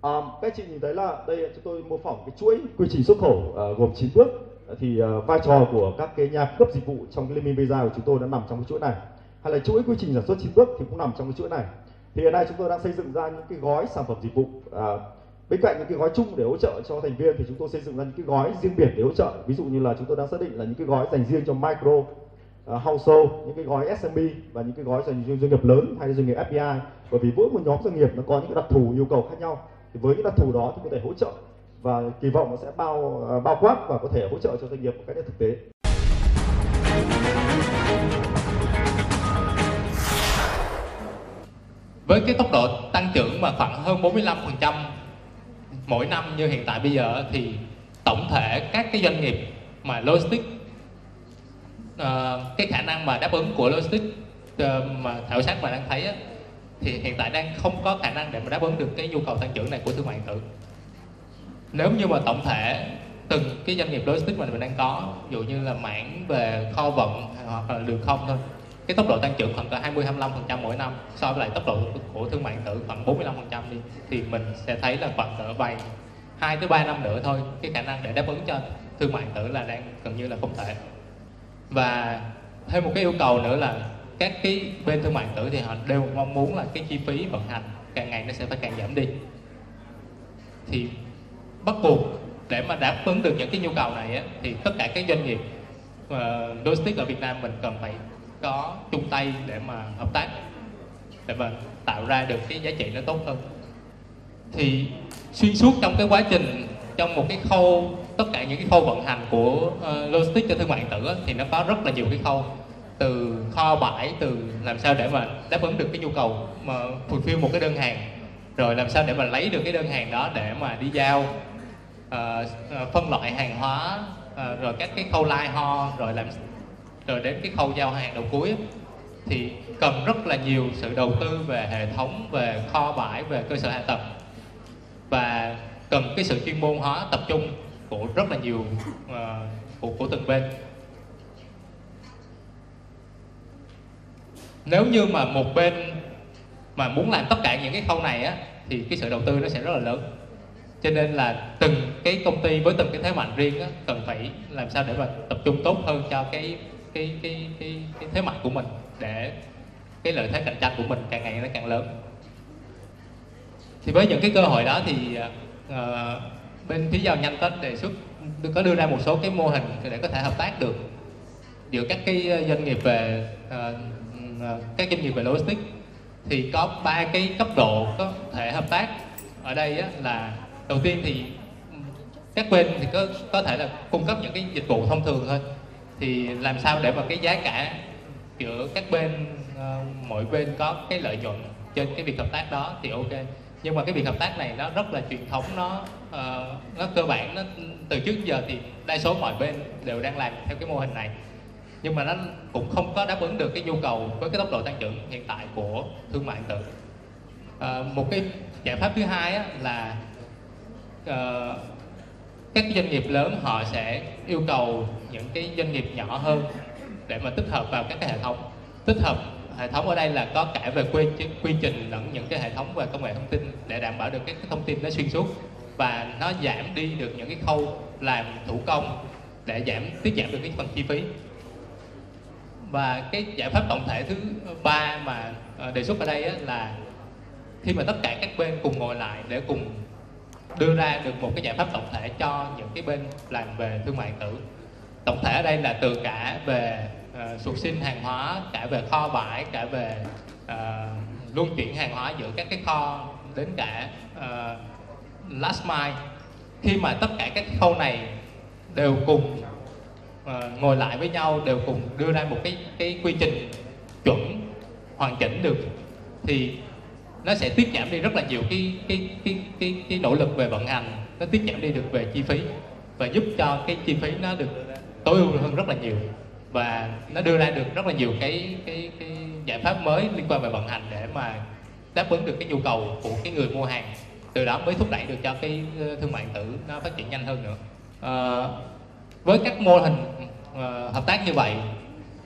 À, các chị nhìn thấy là đây chúng tôi mô phỏng cái chuỗi quy trình xuất khẩu uh, gồm 9 bước. Thì uh, vai trò của các cái nhà cung cấp dịch vụ trong cái liên minh visa của chúng tôi đã nằm trong cái chuỗi này. Hay là chuỗi quy trình sản xuất 9 bước thì cũng nằm trong cái chuỗi này. Thì hiện nay chúng tôi đang xây dựng ra những cái gói sản phẩm dịch vụ uh, bên cạnh những cái gói chung để hỗ trợ cho thành viên thì chúng tôi xây dựng ra những cái gói riêng biệt để hỗ trợ. Ví dụ như là chúng tôi đang xác định là những cái gói dành riêng cho micro uh, household những cái gói SME và những cái gói dành cho doanh nghiệp lớn hay doanh nghiệp FDI bởi vì mỗi một nhóm doanh nghiệp nó có những cái đặc thù yêu cầu khác nhau. Thì với những đặc thù đó thì có thể hỗ trợ và kỳ vọng nó sẽ bao uh, bao quát và có thể hỗ trợ cho doanh nghiệp một cách thực tế. Với cái tốc độ tăng trưởng mà khoảng hơn 45% mỗi năm như hiện tại bây giờ thì tổng thể các cái doanh nghiệp mà logistics uh, cái khả năng mà đáp ứng của logistics uh, mà khảo sát mà đang thấy á, thì hiện tại đang không có khả năng để mà đáp ứng được cái nhu cầu tăng trưởng này của thương mại điện tử. Nếu như mà tổng thể từng cái doanh nghiệp logistics mà mình đang có ví dụ như là mảng về kho vận hoặc là đường không thôi cái tốc độ tăng trưởng khoảng cỡ 20 25% mỗi năm so với lại tốc độ của thương mại điện tử khoảng 45% đi thì mình sẽ thấy là khoảng cỡ vài 2 tới 3 năm nữa thôi cái khả năng để đáp ứng cho thương mại điện tử là đang gần như là không thể. Và thêm một cái yêu cầu nữa là các cái bên thương mại điện tử thì họ đều mong muốn là cái chi phí vận hành càng ngày nó sẽ phải càng giảm đi. Thì bắt buộc để mà đáp ứng được những cái nhu cầu này á, thì tất cả các doanh nghiệp uh, logistics ở Việt Nam mình cần phải có chung tay để mà hợp tác để mà tạo ra được cái giá trị nó tốt hơn. Thì xuyên suốt trong cái quá trình trong một cái khâu tất cả những cái khâu vận hành của uh, logistics cho thương mại điện tử á, thì nó có rất là nhiều cái khâu. Từ kho bãi từ làm sao để mà đáp ứng được cái nhu cầu mà fulfill một cái đơn hàng rồi làm sao để mà lấy được cái đơn hàng đó để mà đi giao uh, phân loại hàng hóa uh, rồi các cái khâu lai ho rồi làm rồi đến cái khâu giao hàng đầu cuối thì cần rất là nhiều sự đầu tư về hệ thống về kho bãi về cơ sở hạ tầng. Và cần cái sự chuyên môn hóa tập trung của rất là nhiều uh, của, của từng bên. Nếu như mà một bên mà muốn làm tất cả những cái khâu này á thì cái sự đầu tư nó sẽ rất là lớn. Cho nên là từng cái công ty với từng cái thế mạnh riêng á, cần phải làm sao để mà tập trung tốt hơn cho cái cái cái cái, cái thế mạnh của mình để cái lợi thế cạnh tranh của mình càng ngày nó càng lớn. Thì với những cái cơ hội đó thì uh, bên phía giao nhanh tết đề xuất có đưa ra một số cái mô hình để có thể hợp tác được giữa các cái ờ, doanh nghiệp về uh, các doanh nghiệp về logistics. Thì có ba cái cấp độ có thể hợp tác ở đây á, là đầu tiên thì các bên thì có có thể là cung cấp những cái dịch vụ thông thường thôi thì làm sao để mà cái giá cả giữa các bên uh, mỗi bên có cái lợi nhuận trên cái việc hợp tác đó thì ok. Nhưng mà cái việc hợp tác này nó rất là truyền thống nó uh, nó cơ bản nó từ trước giờ thì đa số mọi bên đều đang làm theo cái mô hình này. Nhưng mà nó cũng không có đáp ứng được cái nhu cầu với cái tốc độ tăng trưởng hiện tại của thương mại điện tử. Ờ, một cái giải pháp thứ hai á, là uh, các doanh nghiệp lớn họ sẽ yêu cầu những cái doanh nghiệp nhỏ hơn để mà tích hợp vào các cái hệ thống. Tích hợp hệ thống ở đây là có cả về quy quy trình lẫn những cái hệ thống về công nghệ thông tin để đảm bảo được các cái thông tin nó xuyên suốt và nó giảm đi được những cái khâu làm thủ công để giảm, tiết giảm được cái phần chi phí. Và cái giải pháp tổng thể thứ ba mà ờ, đề xuất ở đây là khi mà tất cả các bên cùng ngồi lại để cùng đưa ra được một cái giải pháp tổng thể cho những cái bên làm về thương mại tử. Tổng thể ở đây là từ cả về uh, xuất sinh hàng hóa cả về kho bãi cả về uh, luân chuyển hàng hóa giữa các cái kho đến cả uh, last mile. Khi mà tất cả các khâu này đều cùng uh, ngồi lại với nhau đều cùng đưa ra một cái cái quy trình chuẩn hoàn chỉnh được thì nó sẽ tiết giảm đi rất là nhiều cái cái cái cái cái nỗ lực về vận hành nó tiết giảm đi được về chi phí và giúp cho cái chi phí nó được tối ưu hơn rất là nhiều và nó đưa ra được rất là nhiều cái cái cái giải pháp mới liên quan về vận hành để mà đáp ứng được cái nhu cầu của cái người mua hàng từ đó mới thúc đẩy được cho cái ờ, thương mại điện tử nó phát triển nhanh hơn nữa. À, với các mô hình uh, hợp tác như vậy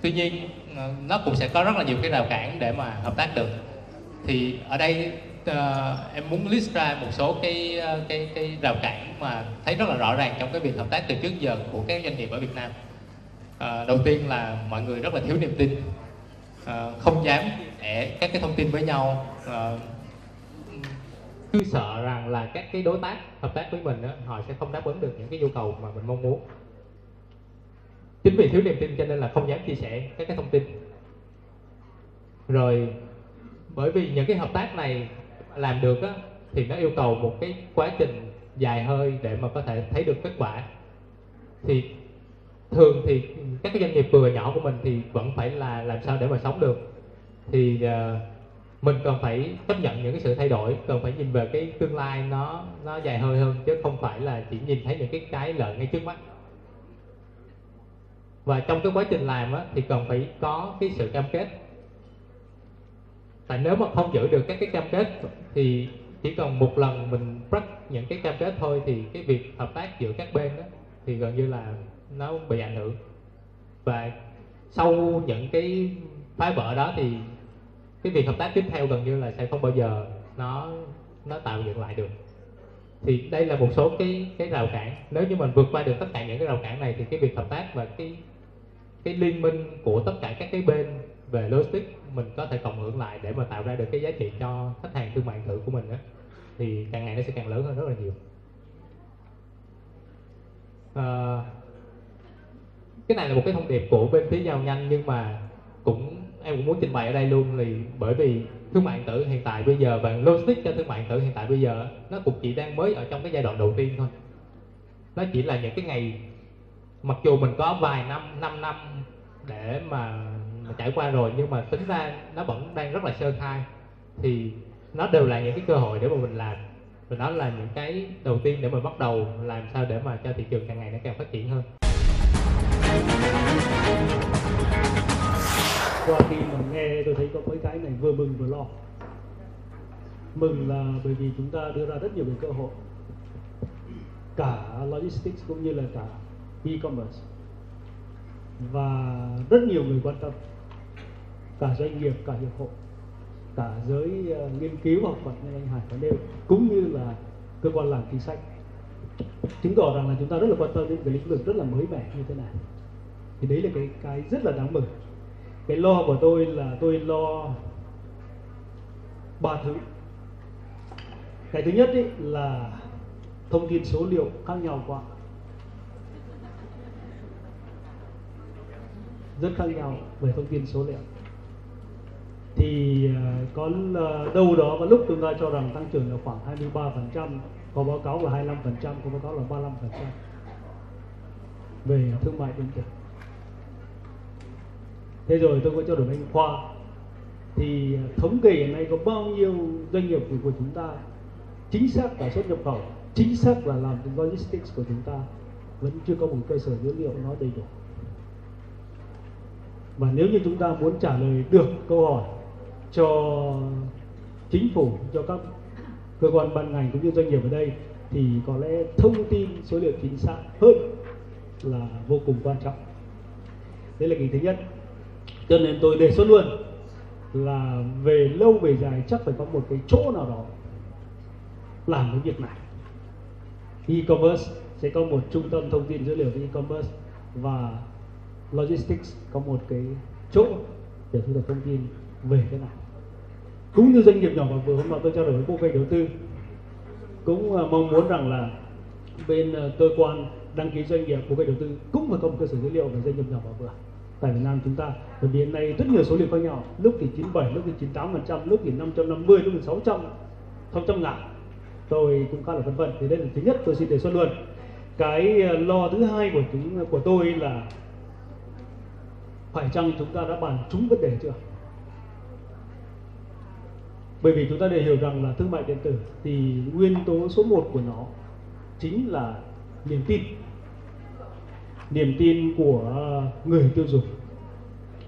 tuy nhiên uh, nó cũng sẽ có rất là nhiều cái rào cản để mà hợp tác được. Thì ở đây uh, em muốn list ra một số cái ờ, cái cái rào cản mà thấy rất là rõ ràng trong cái việc hợp tác từ trước giờ của các doanh nghiệp ở Việt Nam. Uh, đầu tiên là mọi người rất là thiếu niềm tin. Uh, không dám để các cái thông tin với nhau. Uh, cứ sợ rằng là các cái đối tác hợp tác với mình đó, họ sẽ không đáp ứng được những cái nhu cầu mà mình mong muốn. Chính vì thiếu niềm tin cho nên là không dám chia sẻ các cái thông tin. Rồi bởi vì những cái hợp tác này làm được á, thì nó yêu cầu một cái quá trình dài hơi để mà có thể thấy được kết quả. Thì thường thì các cái doanh nghiệp vừa nhỏ của mình thì vẫn phải là làm sao để mà sống được. Thì uh, mình cần phải chấp nhận những cái sự thay đổi cần phải nhìn về cái tương lai nó nó dài hơi hơn chứ không phải là chỉ nhìn thấy những cái cái lợi ngay trước mắt. Và trong cái quá trình làm á, thì cần phải có cái sự cam kết tại nếu mà không giữ được các cái cam kết thì chỉ cần một lần mình break những cái cam kết thôi thì cái việc hợp tác giữa các bên đó thì gần như là nó bị ảnh hưởng. Và sau những cái phá vỡ đó thì cái việc hợp tác tiếp theo gần như là sẽ không bao giờ nó nó tạo dựng lại được. Thì đây là một số cái cái rào cản. Nếu như mình vượt qua được tất cả những cái rào cản này thì cái việc hợp tác và cái cái liên minh của tất cả các cái bên về logistics mình có thể cộng hưởng lại để mà tạo ra được cái giá trị cho khách hàng thương mại điện tử của mình đó thì càng ngày nó sẽ càng lớn hơn rất là nhiều. À, cái này là một cái thông điệp của bên phía giao nhanh nhưng mà cũng em cũng muốn trình bày ở đây luôn thì bởi vì thương mại điện tử hiện tại bây giờ và logistics cho thương mại điện tử hiện tại bây giờ nó cũng chỉ đang mới ở trong cái giai đoạn đầu tiên thôi. Nó chỉ là những cái ngày mặc dù mình có vài năm 5 năm để mà, mà trải qua rồi nhưng mà tính ra nó vẫn đang rất là sơ khai, thì nó đều là những cái cơ hội để mà mình làm. Và nó là những cái đầu tiên để mình bắt đầu làm sao để mà cho thị trường càng ngày nó càng phát triển hơn. Qua khi mà nghe tôi thấy có mấy cái này vừa mừng vừa lo. Mừng là bởi vì chúng ta đưa ra rất nhiều cái cơ hội. Cả logistics cũng như là cả e-commerce. Và rất nhiều người quan tâm cả doanh nghiệp cả hiệp hội cả giới uh, nghiên cứu học thuật như anh Hải có nêu cũng như là cơ quan làm chính sách. Chứng tỏ rằng là chúng ta rất là quan tâm đến cái lĩnh vực rất là mới mẻ như thế này. Thì đấy là cái cái rất là đáng mừng. Cái lo của tôi là tôi lo ba thứ. Cái thứ nhất ý là thông tin số liệu khác nhau quá. Rất khác nhau về thông tin số liệu thì à, có đâu đó có lúc chúng ta cho rằng tăng trưởng là khoảng 23%, có báo cáo là 25%, có báo cáo là 35% về thương mại điện tử. Thế rồi tôi có cho đổi anh Khoa thì à, thống kê hiện nay có bao nhiêu doanh nghiệp của, của chúng ta chính xác là xuất nhập khẩu, chính xác là làm logistics của chúng ta vẫn chưa có một cơ sở dữ liệu nó đầy đủ. Và nếu như chúng ta muốn trả lời được câu hỏi cho chính phủ, cho các cơ quan ban ngành cũng như doanh nghiệp ở đây thì có lẽ thông tin số liệu chính xác hơn là vô cùng quan trọng. Đấy là cái thứ nhất. Cho nên tôi đề xuất luôn là về lâu về dài chắc phải có một cái chỗ nào đó làm cái việc này. E-commerce sẽ có một trung tâm thông tin dữ liệu về e-commerce và logistics có một cái chỗ để thu thập thông tin về cái này cũng như doanh nghiệp nhỏ và vừa hôm nọ tôi trao đổi với bộ kế đầu tư, cũng à, mong muốn rằng là bên ờ, cơ quan đăng ký doanh nghiệp của kế đầu tư cũng phải có một cơ sở dữ liệu về doanh nghiệp nhỏ và vừa. Tại Việt Nam chúng ta, bởi vì hiện nay rất nhiều số liệu khác nhau, lúc thì 97 lúc thì 98 phần trăm, lúc thì 550 lúc thì 600 600 ngàn. Tôi cũng khá là phân vân, thì đây là thứ nhất tôi xin đề xuất luôn. Cái ờ, lo thứ hai của chúng, của tôi là phải chăng chúng ta đã bàn trúng vấn đề chưa? Bởi vì chúng ta đều hiểu rằng là thương mại điện tử thì nguyên tố số 1 của nó chính là niềm tin. Niềm tin của người tiêu dùng,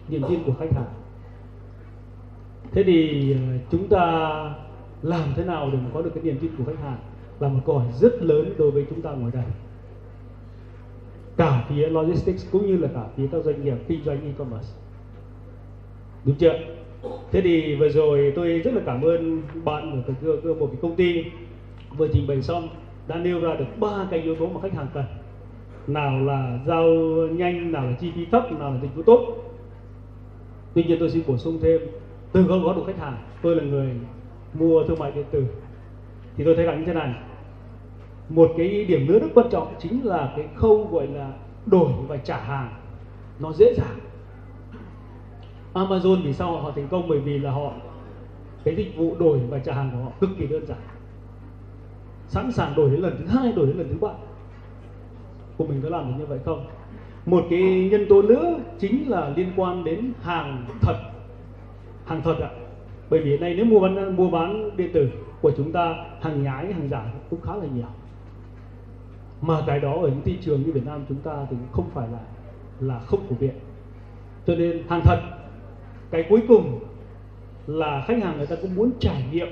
niềm tin của khách hàng. Thế thì ờ, chúng ta làm thế nào để mà có được cái niềm tin của khách hàng là một câu hỏi rất lớn đối với chúng ta ngoài đây cả phía logistics cũng như là cả phía các doanh nghiệp, kinh doanh e-commerce. Đúng chưa? Thế thì vừa rồi tôi rất là cảm ơn bạn của một cái công ty. Vừa trình bày xong, đã nêu ra được ba cái yếu tố mà khách hàng cần. Nào là giao nhanh, nào là chi phí thấp, nào là dịch vụ tốt. Tuy nhiên tôi xin bổ sung thêm, từ góc độ khách hàng, tôi là người mua thương mại điện tử. Thì tôi thấy rằng như thế này, một cái điểm nữa rất quan trọng chính là cái khâu gọi là đổi và trả hàng. Nó dễ dàng. Amazon vì sao họ thành công bởi vì là họ, cái dịch vụ đổi và trả hàng của họ cực kỳ đơn giản. Sẵn sàng đổi đến lần thứ hai, đổi đến lần thứ ba. Của mình có làm được như vậy không? Một cái nhân tố nữa chính là liên quan đến hàng thật. Hàng thật ạ. Bởi vì hiện nay nếu mua bán mua bán điện tử của chúng ta, hàng nhái, hàng giả cũng khá là nhiều. Mà cái đó ở những thị trường như Việt Nam chúng ta thì không phải là là không phổ biến. Cho nên hàng thật cái cuối cùng là khách hàng người ta cũng muốn trải nghiệm.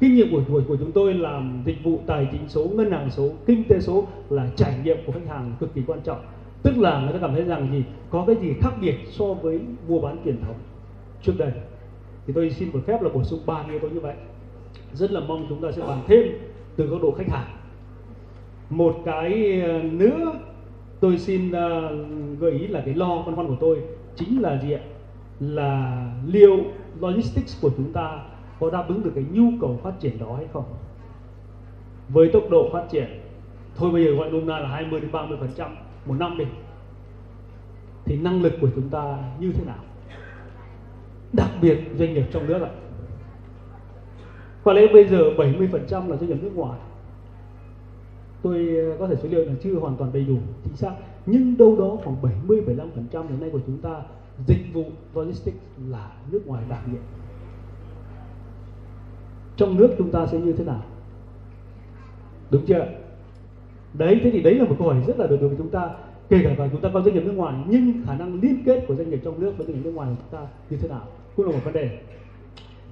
Kinh nghiệm của tuổi của chúng tôi làm dịch vụ tài chính số, ngân hàng số, kinh tế số là trải nghiệm của khách hàng cực kỳ quan trọng. Tức là người ta cảm thấy rằng gì? Có cái gì khác biệt so với mua bán truyền thống? Trước đây, thì tôi xin một phép là bổ sung ba yếu tố như vậy. Rất là mong chúng ta sẽ bàn thêm từ góc độ khách hàng. Một cái ờ, nữa tôi xin ờ, gợi ý là cái lo con khoăn của tôi chính là gì ạ là liệu logistics của chúng ta có đáp ứng được cái nhu cầu phát triển đó hay không? Với tốc độ phát triển, thôi bây giờ gọi nôm na là 20 đến 30 phần trăm một năm đi, thì năng lực của chúng ta như thế nào? Đặc biệt doanh nghiệp trong nước ạ. Có lẽ bây giờ 70 phần trăm là doanh nghiệp nước ngoài. Tôi có thể số liệu là chưa hoàn toàn đầy đủ, chính xác nhưng đâu đó khoảng 70 75% hiện nay của chúng ta dịch vụ logistics là nước ngoài đảm nhiệm. Trong nước chúng ta sẽ như thế nào? Đúng chưa? Đấy, thế thì đấy là một câu hỏi rất là được đối với chúng ta. Kể cả là chúng ta có doanh nghiệp nước ngoài, nhưng khả năng liên kết của doanh nghiệp trong nước với doanh nghiệp nước ngoài của chúng ta như thế nào? Cũng là một vấn đề.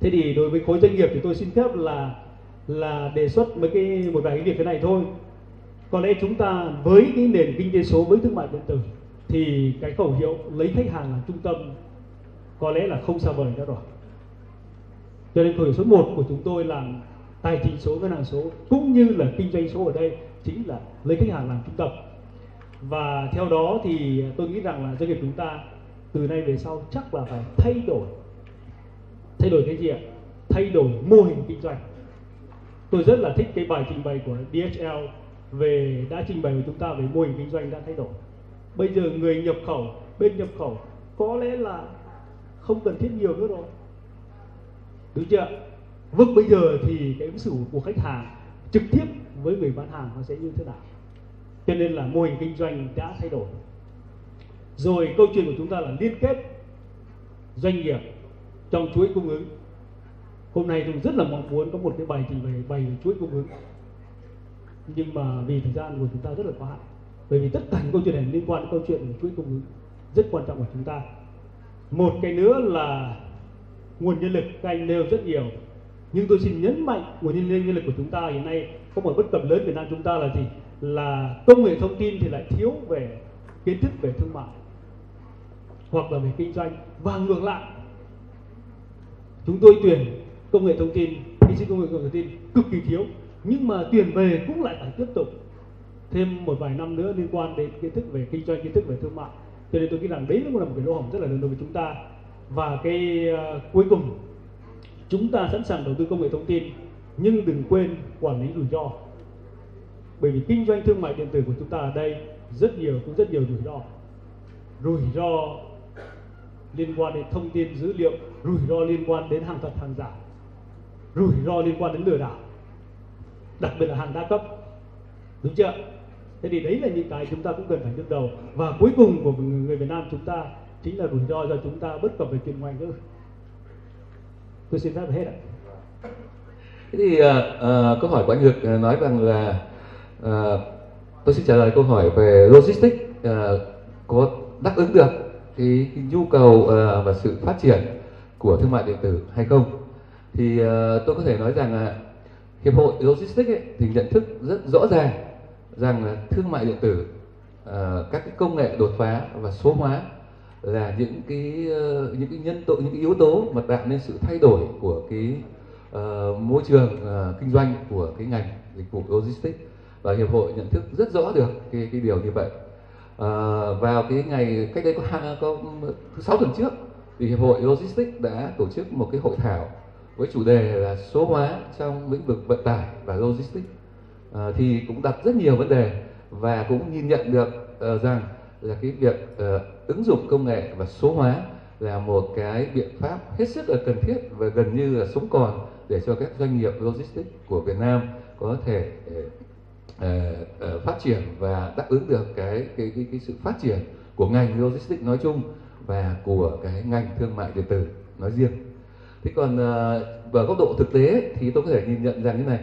Thế thì đối với khối doanh nghiệp thì tôi xin phép là là đề xuất mấy cái, một vài cái việc thế này thôi có lẽ chúng ta với cái nền kinh tế số, với thương mại điện tử, thì cái khẩu hiệu lấy khách hàng là trung tâm có lẽ là không xa vời nữa rồi. Cho nên khẩu hiệu số 1 của chúng tôi là tài chính số, ngân hàng số, cũng như là kinh doanh số ở đây chính là lấy khách hàng làm trung tâm. Và theo đó thì tôi nghĩ rằng là doanh nghiệp chúng ta từ nay về sau chắc là phải thay đổi. Thay đổi cái gì ạ? Thay đổi mô hình kinh doanh. Tôi rất là thích cái bài trình bày của DHL về đã trình bày với chúng ta về mô hình kinh doanh đã thay đổi. Bây giờ người nhập khẩu, bên nhập khẩu có lẽ là không cần thiết nhiều nữa rồi. Đúng chưa vâng bây giờ thì cái ứng xử của khách hàng trực tiếp với người bán hàng nó sẽ như thế nào? Cho nên là mô hình kinh doanh đã thay đổi. Rồi câu chuyện của chúng ta là liên kết doanh nghiệp trong chuỗi cung ứng. Hôm nay tôi rất là mong muốn có một cái bài trình bày bày về chuỗi cung ứng nhưng mà vì thời gian của chúng ta rất là có hạn. Bởi vì tất cả những câu chuyện này liên quan đến câu chuyện của chuỗi cung ứng rất quan trọng của chúng ta. Một cái nữa là nguồn nhân lực, các anh nêu rất nhiều. Nhưng tôi xin nhấn mạnh nguồn nhân nhân lực của chúng ta hiện nay có một bất cập lớn Việt Nam chúng ta là gì? Là công nghệ thông tin thì lại thiếu về kiến thức, về thương mại, hoặc là về kinh doanh. Và ngược lại, chúng tôi tuyển công nghệ thông tin, kỹ sư công nghệ thông tin cực kỳ thiếu nhưng mà tiền về cũng lại phải tiếp tục. Thêm một vài năm nữa liên quan đến kiến thức về kinh doanh kiến thức về thương mại. Cho nên tôi nghĩ rằng đấy cũng là một cái lỗ hổng rất là lớn đối với chúng ta. Và cái uh, cuối cùng chúng ta sẵn sàng đầu tư công nghệ thông tin nhưng đừng quên quản lý rủi ro. Bởi vì kinh doanh thương mại điện tử của chúng ta ở đây rất nhiều cũng rất nhiều rủi ro. Rủi ro liên quan đến thông tin dữ liệu rủi ro liên quan đến hàng thật hàng giả. Rủi ro liên quan đến lừa đảo đặc biệt là hàng đa cấp. Đúng chưa? Thế thì đấy là những cái chúng ta cũng cần phải nhức đầu. Và cuối cùng của người Việt Nam chúng ta chính là rủi ro do chúng ta bất cập về chuyên ngành cơ. tôi xin phép hết ạ. Thế thì uh, uh, câu hỏi của anh Nhược ờ, nói rằng là uh, tôi xin trả lời câu hỏi về logistics uh, có đáp ứng được cái, cái nhu cầu uh, và sự phát triển của thương mại điện tử hay không? Thì uh, tôi có thể nói rằng là hiệp hội logistics ấy, thì nhận thức rất rõ ràng rằng là thương mại điện tử uh, các cái công nghệ đột phá và số hóa là những cái uh, những cái nhân tố những cái yếu tố mà tạo nên sự thay đổi của cái uh, môi trường uh, kinh doanh của cái ngành dịch vụ logistics. Và hiệp hội nhận thức rất rõ được cái cái điều như vậy. Uh, vào cái ngày cách đây có hai có thứ sáu tuần trước thì hiệp hội logistics đã tổ chức một cái hội thảo với chủ đề là số hóa trong lĩnh vực vận tải và logistics à, thì cũng đặt rất nhiều vấn đề và cũng nhìn nhận được uh, rằng là cái việc uh, ứng dụng công nghệ và số hóa là một cái biện pháp hết sức là cần thiết và gần như là sống còn để cho các doanh nghiệp logistics của Việt Nam có thể uh, uh, phát triển và đáp ứng được cái cái cái, cái sự phát triển của ngành logistics nói chung và của cái ngành thương mại điện tử nói riêng. Thế còn ờ, ở góc độ thực tế thì tôi có thể nhìn nhận rằng như này,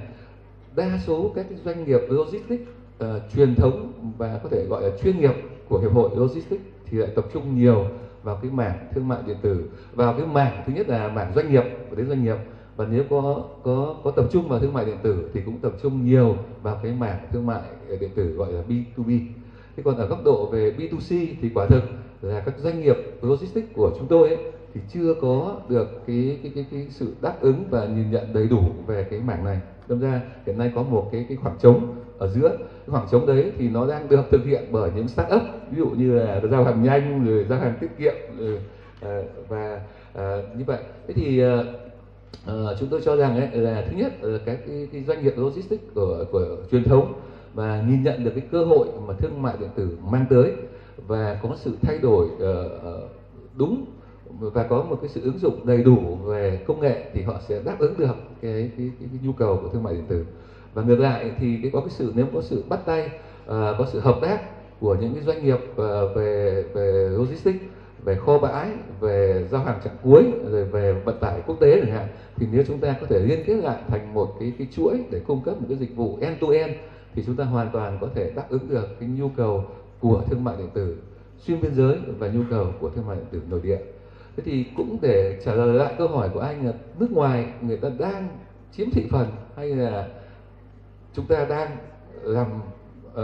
đa số các doanh nghiệp logistics uh, truyền thống và có thể gọi là chuyên nghiệp của hiệp hội logistics thì lại tập trung nhiều vào cái mảng thương mại điện tử. Vào cái mảng thứ nhất là mảng doanh nghiệp của đến doanh nghiệp. Và nếu có có có tập trung vào thương mại điện tử thì cũng tập trung nhiều vào cái mảng thương mại ờ, điện tử gọi là B2B thế còn ở góc độ về B2C thì quả thực là các doanh nghiệp logistics của chúng tôi ấy, thì chưa có được cái cái cái cái sự đáp ứng và nhìn nhận đầy đủ về cái mảng này. Đâm ra hiện nay có một cái cái khoảng trống ở giữa. Cái khoảng trống đấy thì nó đang được thực hiện bởi những start up ví dụ như là giao hàng nhanh rồi giao hàng tiết kiệm rồi, ờ, và à, như vậy. Thế thì à, chúng tôi cho rằng ấy là thứ nhất là các cái, cái doanh nghiệp logistics của của truyền thống và nhìn nhận được cái cơ hội mà thương mại điện tử mang tới và có sự thay đổi uh, đúng và có một cái sự ứng dụng đầy đủ về công nghệ thì họ sẽ đáp ứng được cái cái, cái, cái nhu cầu của thương mại điện tử. Và ngược lại thì cái có cái sự nếu có sự bắt tay uh, có sự hợp tác của những cái doanh nghiệp uh, về về logistics về kho bãi về giao hàng chặng cuối rồi về vận tải quốc tế chẳng hạn thì nếu chúng ta có thể liên kết lại thành một cái cái chuỗi để cung cấp một cái dịch vụ end to end thì chúng ta hoàn toàn có thể đáp ứng được cái nhu cầu của thương mại điện tử xuyên biên giới và nhu cầu của thương mại điện tử nội địa thế thì cũng để trả lời lại câu hỏi của anh là nước ngoài người ta đang chiếm thị phần hay là chúng ta đang làm uh,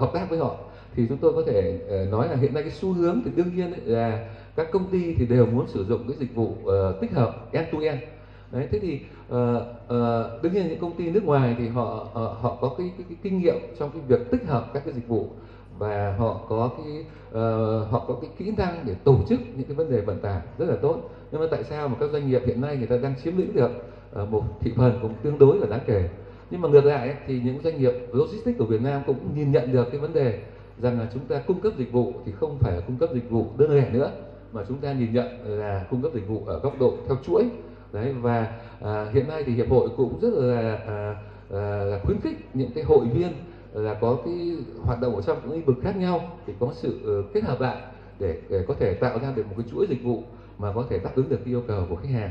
hợp tác với họ? Thì chúng tôi có thể uh, nói là hiện nay cái xu hướng thì đương nhiên là các công ty thì đều muốn sử dụng cái dịch vụ uh, tích hợp end to end đấy thế thì uh, uh, đương nhiên những công ty nước ngoài thì họ uh, họ có cái, cái, cái kinh nghiệm trong cái việc tích hợp các cái dịch vụ và họ có cái uh, họ có cái kỹ năng để tổ chức những cái vấn đề vận tải rất là tốt. Nhưng mà tại sao mà các doanh nghiệp hiện nay người ta đang chiếm lĩnh được uh, một thị phần cũng tương đối là đáng kể? Nhưng mà ngược lại thì những doanh nghiệp logistics của Việt Nam cũng nhìn nhận được cái vấn đề rằng là chúng ta cung cấp dịch vụ thì không phải là cung cấp dịch vụ đơn lẻ nữa mà chúng ta nhìn nhận là cung cấp dịch vụ ở góc độ theo chuỗi. Đấy và à, hiện nay thì hiệp hội cũng rất là, à, à, là khuyến khích những cái hội viên là có cái hoạt động ở trong những lĩnh vực khác nhau thì có sự ờ, kết hợp lại để, để có thể tạo ra được một cái chuỗi dịch vụ mà có thể đáp ứng được cái yêu cầu của khách hàng.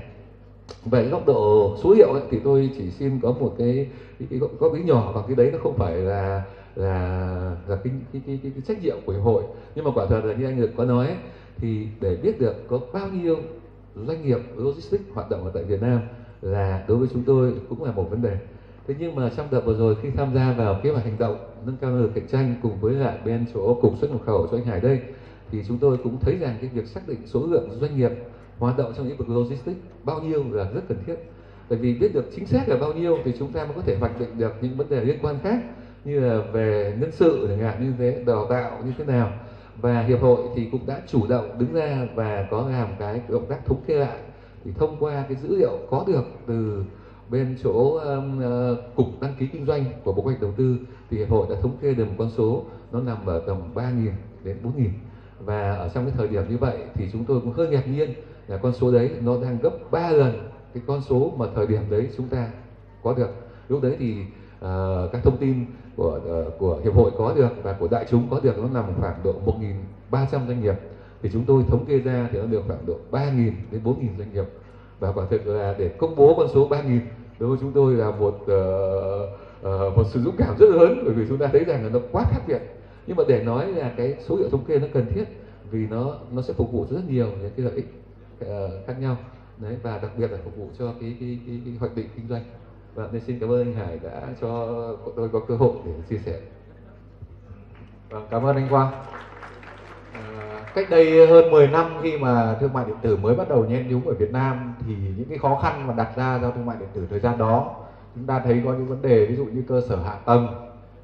Về góc độ số liệu ấy, thì tôi chỉ xin có một cái cái, cái góp ý nhỏ và cái đấy nó không phải là là là cái cái, cái, cái, cái trách nhiệm của hiệp hội. Nhưng mà quả thật là như anh được có nói ấy, thì để biết được có bao nhiêu doanh nghiệp logistics hoạt động ở tại Việt Nam là đối với chúng tôi cũng là một vấn đề thế nhưng mà trong đợt vừa rồi khi tham gia vào kế hoạch hành động, nâng cao năng lực cạnh tranh cùng với lại bên chỗ cục xuất nhập khẩu cho anh Hải đây, thì chúng tôi cũng thấy rằng cái việc xác định số lượng doanh nghiệp hoạt động trong lĩnh vực logistics bao nhiêu là rất cần thiết. Bởi vì biết được chính xác là bao nhiêu thì chúng ta mới có thể hoạch định được những vấn đề liên quan khác như là về nhân sự chẳng hạn, như thế, đào tạo như thế nào. Và hiệp hội thì cũng đã chủ động đứng ra và có làm cái động tác thống kê lại. Thì thông qua cái dữ liệu có được từ bên chỗ um, uh, cục đăng ký kinh doanh của bộ kế hoạch đầu tư thì hiệp hội đã thống kê được một con số nó nằm ở tầm 3.000 đến 4.000 và ở trong cái thời điểm như vậy thì chúng tôi cũng hơi ngạc nhiên là con số đấy nó đang gấp 3 lần cái con số mà thời điểm đấy chúng ta có được. Lúc đấy thì uh, các thông tin của uh, của hiệp hội có được và của đại chúng có được nó nằm khoảng độ 1.300 doanh nghiệp. Thì chúng tôi thống kê ra thì nó được khoảng độ 3.000 đến 4.000 doanh nghiệp và quả thực là để công bố con số 3.000 đối với chúng tôi là một uh, uh, một sự dũng cảm rất lớn bởi vì chúng ta thấy rằng là nó quá khác biệt nhưng mà để nói là cái số liệu thống kê nó cần thiết vì nó nó sẽ phục vụ rất nhiều những cái lợi ích uh, khác nhau đấy và đặc biệt là phục vụ cho cái cái cái, cái hoạch định kinh doanh và nên xin cảm ơn anh Hải đã cho tôi có cơ hội để chia sẻ. Vâng, cảm ơn anh Quang. Cách đây hơn 10 năm khi mà thương mại điện tử mới bắt đầu nhen nhúm ở Việt Nam thì những cái khó khăn mà đặt ra do thương mại điện tử thời gian đó chúng ta thấy có những vấn đề ví dụ như cơ sở hạ tầng,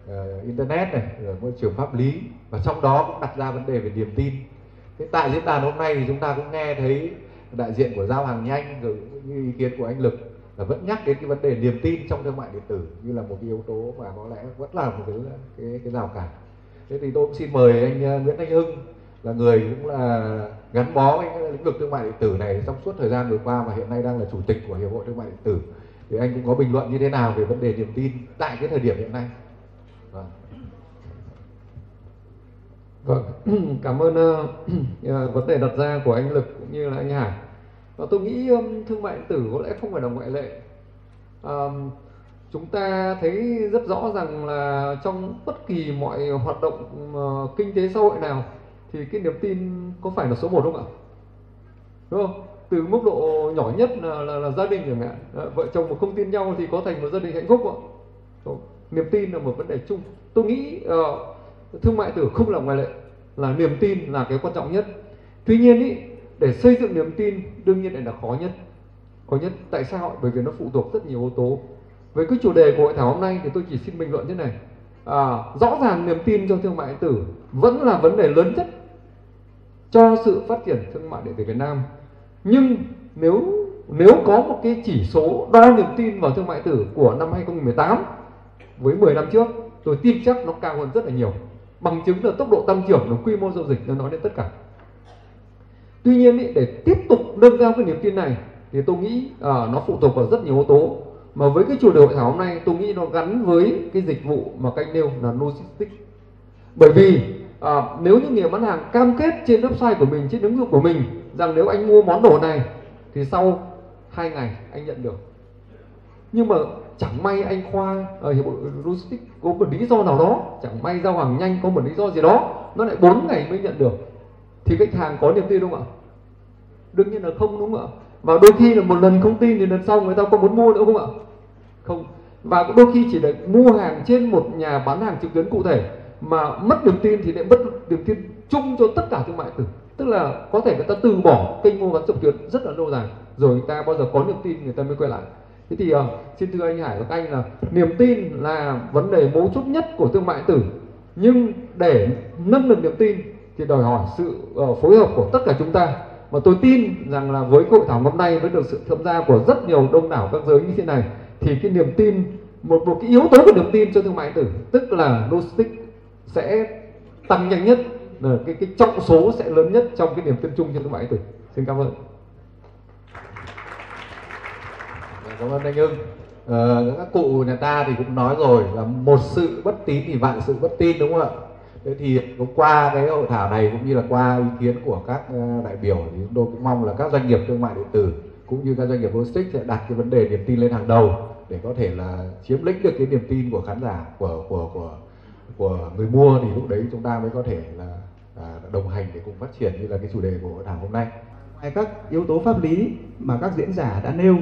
uh, internet này, rồi môi trường pháp lý và trong đó cũng đặt ra vấn đề về niềm tin. Thế tại diễn đàn hôm nay thì chúng ta cũng nghe thấy đại diện của giao hàng nhanh rồi như ý kiến của anh Lực là vẫn nhắc đến cái vấn đề niềm tin trong thương mại điện tử như là một cái yếu tố mà có lẽ vẫn là một cái cái, cái rào cản thế thì tôi cũng xin mời anh ờ, Nguyễn Thanh Hưng là người cũng là gắn bó với lĩnh vực thương mại điện tử này trong suốt thời gian vừa qua và hiện nay đang là chủ tịch của hiệp hội thương mại điện tử thì anh cũng có bình luận như thế nào về vấn đề niềm tin tại cái thời điểm hiện nay vâng. Vâng, cảm ơn uh, vấn đề đặt ra của anh Lực cũng như là anh Hải. Và tôi nghĩ um, thương mại điện tử có lẽ không phải là ngoại lệ. Um, chúng ta thấy rất rõ rằng là trong bất kỳ mọi hoạt động uh, kinh tế xã hội nào thì cái niềm tin có phải là số một không ạ? Đúng không? Từ mức độ nhỏ nhất là, là, là gia đình chẳng hạn, vợ chồng mà không tin nhau thì có thành một gia đình hạnh phúc không? Niềm tin là một vấn đề chung. Tôi nghĩ uh, thương mại tử không là ngoại lệ là niềm tin là cái quan trọng nhất tuy nhiên ý, để xây dựng niềm tin đương nhiên lại là khó nhất khó nhất tại sao bởi vì nó phụ thuộc rất nhiều yếu tố với cái chủ đề của hội thảo hôm nay thì tôi chỉ xin bình luận thế này à, rõ ràng niềm tin cho thương mại điện tử vẫn là vấn đề lớn nhất cho sự phát triển thương mại điện tử Việt Nam. Nhưng nếu nếu có một cái chỉ số đo niềm tin vào thương mại điện tử của năm 2018 với 10 năm trước tôi tin chắc nó cao hơn rất là nhiều bằng chứng là tốc độ tăng trưởng và quy mô giao dịch nó nói đến tất cả. Tuy nhiên ý, để tiếp tục nâng cao cái niềm tin này thì tôi nghĩ à, nó phụ thuộc vào rất nhiều yếu tố. Mà với cái chủ đề hội thảo hôm nay tôi nghĩ nó gắn với cái dịch vụ mà anh nêu là logistics. Bởi vì à, nếu như người bán hàng cam kết trên website của mình trên ứng dụng của mình rằng nếu anh mua món đồ này thì sau hai ngày anh nhận được. Nhưng mà chẳng may anh khoa ở hiệp hội logistics có một lý do nào đó chẳng may giao hàng nhanh có một lý do gì đó nó lại 4 ngày mới nhận được. Thì khách hàng có niềm tin không ạ? Đương nhiên là không đúng không ạ? Và đôi khi là một lần không tin thì lần sau người ta có muốn mua nữa không ạ? Không. Và đôi khi chỉ để mua hàng trên một nhà bán hàng trực tuyến cụ thể mà mất niềm tin thì lại mất niềm tin chung cho tất cả thương mại tử. Tức là có thể người ta từ bỏ kênh mua bán trực tuyến rất là lâu dài rồi người ta bao giờ có niềm tin người ta mới quay lại. Thế thì uh, xin thưa anh Hải và các anh là niềm tin là vấn đề mấu chốt nhất của thương mại tử. Nhưng để nâng được niềm tin thì đòi hỏi sự uh, phối hợp của tất cả chúng ta. Và tôi tin rằng là với hội thảo hôm nay với được sự tham gia của rất nhiều đông đảo các giới như thế này thì cái niềm tin một một cái yếu tố của niềm tin cho thương mại điện tử tức là logistics sẽ tăng nhanh nhất là cái cái trọng số sẽ lớn nhất trong cái niềm tin chung trên thương mại điện tử xin cảm ơn. Dạ, cảm ơn anh Hưng ờ, các cụ nhà ta thì cũng nói rồi là một sự bất tín thì vạn sự bất tin đúng không ạ? Thế thì cũng qua cái hội thảo này cũng như là qua ý kiến của các ờ, đại biểu thì chúng tôi cũng mong là các doanh nghiệp thương mại điện tử cũng như các doanh nghiệp logistics sẽ đặt cái vấn đề niềm tin lên hàng đầu để có thể là chiếm lĩnh được cái niềm tin của khán giả của của của của người mua thì lúc đấy chúng ta mới có thể là à, đồng hành để cùng phát triển như là cái chủ đề của đảng thảo hôm nay ngoài các yếu tố pháp lý mà các diễn giả đã nêu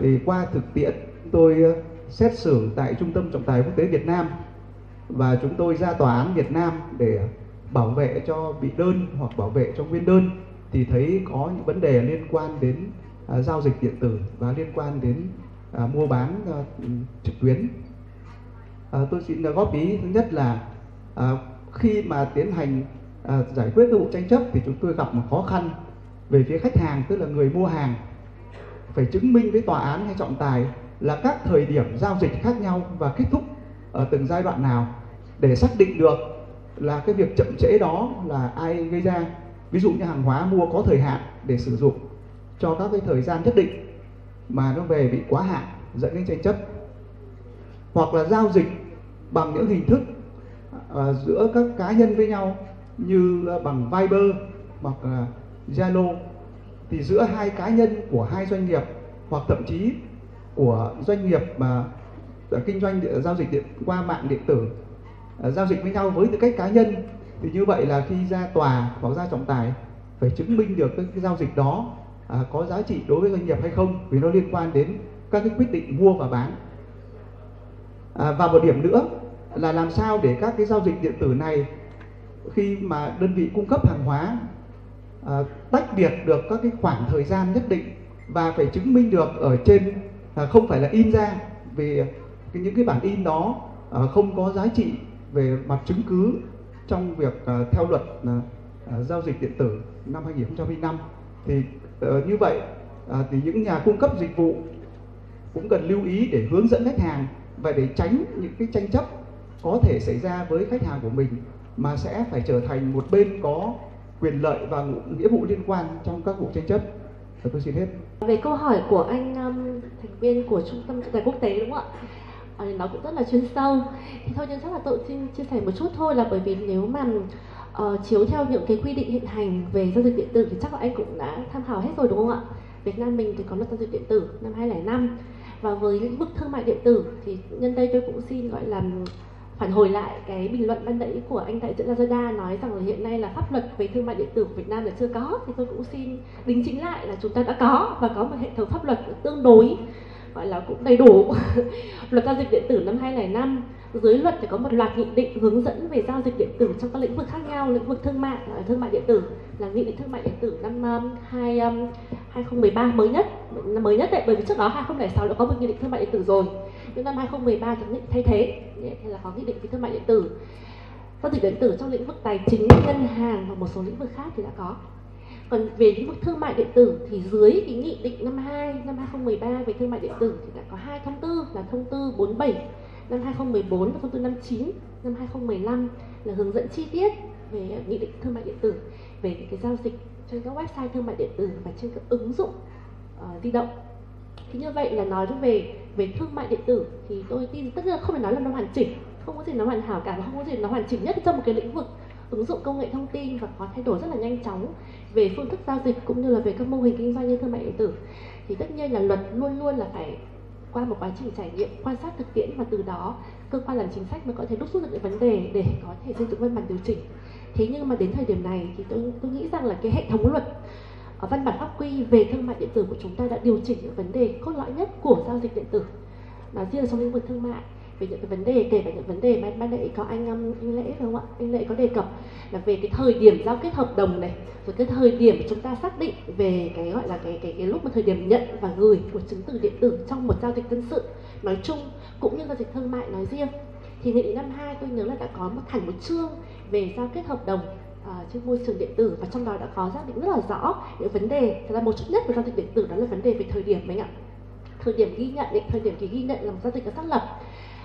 thì qua thực tiễn tôi ờ, xét xử tại trung tâm trọng tài quốc tế Việt Nam và chúng tôi ra tòa án Việt Nam để bảo vệ cho bị đơn hoặc bảo vệ cho nguyên đơn thì thấy có những vấn đề liên quan đến à, giao dịch điện tử và liên quan đến à, mua bán à, trực tuyến. À, tôi xin góp ý thứ nhất là à, khi mà tiến hành à, giải quyết các vụ tranh chấp thì chúng tôi gặp một khó khăn về phía khách hàng tức là người mua hàng. Phải chứng minh với tòa án hay trọng tài là các thời điểm giao dịch khác nhau và kết thúc ở từng giai đoạn nào để xác định được là cái việc chậm trễ đó là ai gây ra. Ví dụ như hàng hóa mua có thời hạn để sử dụng cho các cái thời gian nhất định mà nó về bị quá hạn dẫn đến tranh chấp. Hoặc là giao dịch bằng những hình thức uh, giữa các cá nhân với nhau như uh, bằng Viber hoặc là Zalo thì giữa hai cá nhân của hai doanh nghiệp hoặc thậm chí của doanh nghiệp mà à, kinh doanh giao dịch điện qua mạng điện tử uh, giao dịch với nhau với tư cách cá nhân thì như vậy là khi ra tòa hoặc ra trọng tài phải chứng minh được cái, cái giao dịch đó à, có giá trị đối với doanh nghiệp hay không vì nó liên quan đến các cái quyết định mua và bán. À, và một điểm nữa là làm sao để các cái giao dịch điện tử này khi mà đơn vị cung cấp hàng hóa à, tách biệt được các cái khoảng thời gian nhất định và phải chứng minh được ở trên à, không phải là in ra vì cái, những cái bản in đó à, không có giá trị về mặt chứng cứ trong việc à, theo luật à, à, giao dịch điện tử năm 2005 thì à, như vậy à, thì những nhà cung cấp dịch vụ cũng cần lưu ý để hướng dẫn khách hàng và để tránh những cái tranh chấp có thể xảy ra với khách hàng của mình mà sẽ phải trở thành một bên có quyền lợi và nghĩa vụ liên quan trong các vụ tranh chấp. Và tôi xin hết. Về câu hỏi của anh um, thành viên của trung tâm trọng tài quốc tế đúng không ạ? À, nó cũng rất là chuyên sâu. Thì thôi nhưng chắc là tôi xin chia sẻ một chút thôi là bởi vì nếu mà uh, chiếu theo những cái quy định hiện hành về giao dịch điện tử thì chắc là anh cũng đã tham khảo hết rồi đúng không ạ? Việt Nam mình thì có luật giao dịch điện tử năm 2005 và với lĩnh vực thương mại điện tử thì nhân đây tôi cũng xin gọi là phản hồi lại cái bình luận ban nãy của anh đại diện Lazada nói rằng là hiện nay là pháp luật về thương mại điện tử của Việt Nam là chưa có. Thì tôi cũng xin đính chính lại là chúng ta đã có và có một hệ thống pháp luật tương đối gọi là cũng đầy đủ. Luật giao dịch điện tử năm 2005 dưới luật thì có một loạt nghị định hướng dẫn về giao dịch điện tử trong các lĩnh vực khác nhau lĩnh vực thương mại thương mại điện tử là nghị định thương mại điện tử năm um, 2 um, 2013 mới nhất mới nhất đấy bởi vì trước đó 2006 đã có một nghị định thương mại điện tử rồi nhưng năm 2013 thì nghị thay thế. Hay là có nghị định về thương mại điện tử. Giao dịch điện tử trong lĩnh vực tài chính ngân hàng và một số lĩnh vực khác thì đã có. Còn về lĩnh vực thương mại điện tử thì dưới cái nghị định năm 2 năm 2013 về thương mại điện tử thì đã có hai thông tư là thông tư 47 năm 2014 và thông tư 59 năm 2015 là hướng dẫn chi tiết về nghị định thương mại điện tử về cái giao dịch trên các website thương mại điện tử và trên các ứng dụng uh, di động thì như vậy là nói về về thương mại điện tử thì tôi tin tất nhiên không phải nói là nó hoàn chỉnh. Không có gì nó hoàn hảo cả và không có gì nó hoàn chỉnh nhất trong một cái lĩnh vực ứng dụng công nghệ thông tin và có thay đổi rất là nhanh chóng về phương thức giao dịch cũng như là về các mô hình kinh doanh như thương mại điện tử. Thì tất nhiên là luật luôn luôn là phải qua một quá trình trải nghiệm, quan sát thực tiễn và từ đó cơ quan làm chính sách mới có thể đúc rút được những vấn đề để có thể xây dựng văn bản điều chỉnh. Thế nhưng mà đến thời điểm này thì tôi tôi nghĩ rằng là cái hệ thống luật Ờ, văn bản pháp quy về thương mại điện tử của chúng ta đã điều chỉnh những vấn đề cốt lõi nhất của giao dịch điện tử. Nói riêng trong lĩnh vực thương mại, về những cái vấn đề, kể cả những vấn đề mà ban nãy có anh um, anh lễ đúng không ạ? Anh lễ có đề cập là về cái thời điểm giao kết hợp đồng này, rồi cái thời điểm chúng ta xác định về cái gọi là cái cái cái lúc mà thời điểm nhận và gửi của chứng từ điện tử trong một giao dịch dân sự. Nói chung cũng như giao dịch thương mại nói riêng. Thì nghị định năm hai tôi nhớ là đã có một hẳn một chương về giao kết hợp đồng uh, trên môi trường điện tử và trong đó đã có xác định rất là rõ những vấn đề. Thật ra một chút nhất của giao dịch điện tử đó là vấn đề về thời điểm anh ạ. Thời điểm ghi nhận định thời điểm ký ghi nhận là một giao dịch đã xác lập.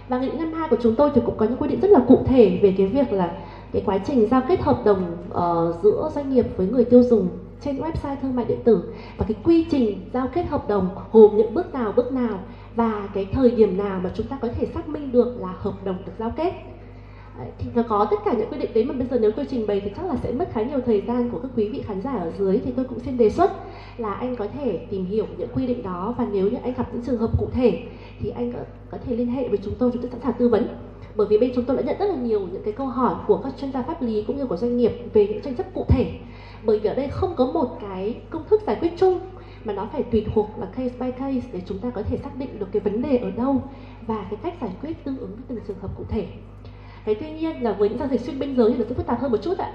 Và nghị định năm hai của chúng tôi thì cũng có những quy định rất là cụ thể về cái việc là cái quá trình giao kết hợp đồng uh, giữa doanh nghiệp với người tiêu dùng trên website thương mại điện tử và cái quy trình giao kết hợp đồng gồm những bước nào bước nào và cái thời điểm nào mà chúng ta có thể xác minh được là hợp đồng được giao kết thì nó có tất cả những quy định đấy mà bây giờ nếu tôi trình bày thì chắc là sẽ mất khá nhiều thời gian của các quý vị khán giả ở dưới thì tôi cũng xin đề xuất là anh có thể tìm hiểu những quy định đó. Và nếu như anh gặp những trường hợp cụ thể thì anh có, có thể liên hệ với chúng tôi chúng tôi sẵn sàng tư vấn. Bởi vì bên chúng tôi đã nhận rất là nhiều những cái câu hỏi của các chuyên gia pháp lý cũng như của doanh nghiệp về những tranh chấp cụ thể. Bởi vì ở đây không có một cái công thức giải quyết chung mà nó phải tùy thuộc là case by case để chúng ta có thể xác định được cái vấn đề ở đâu và cái cách giải quyết tương ứng với từng trường hợp cụ thể thế tuy nhiên là với những giao dịch xuyên biên giới thì nó sẽ phức tạp hơn một chút ạ.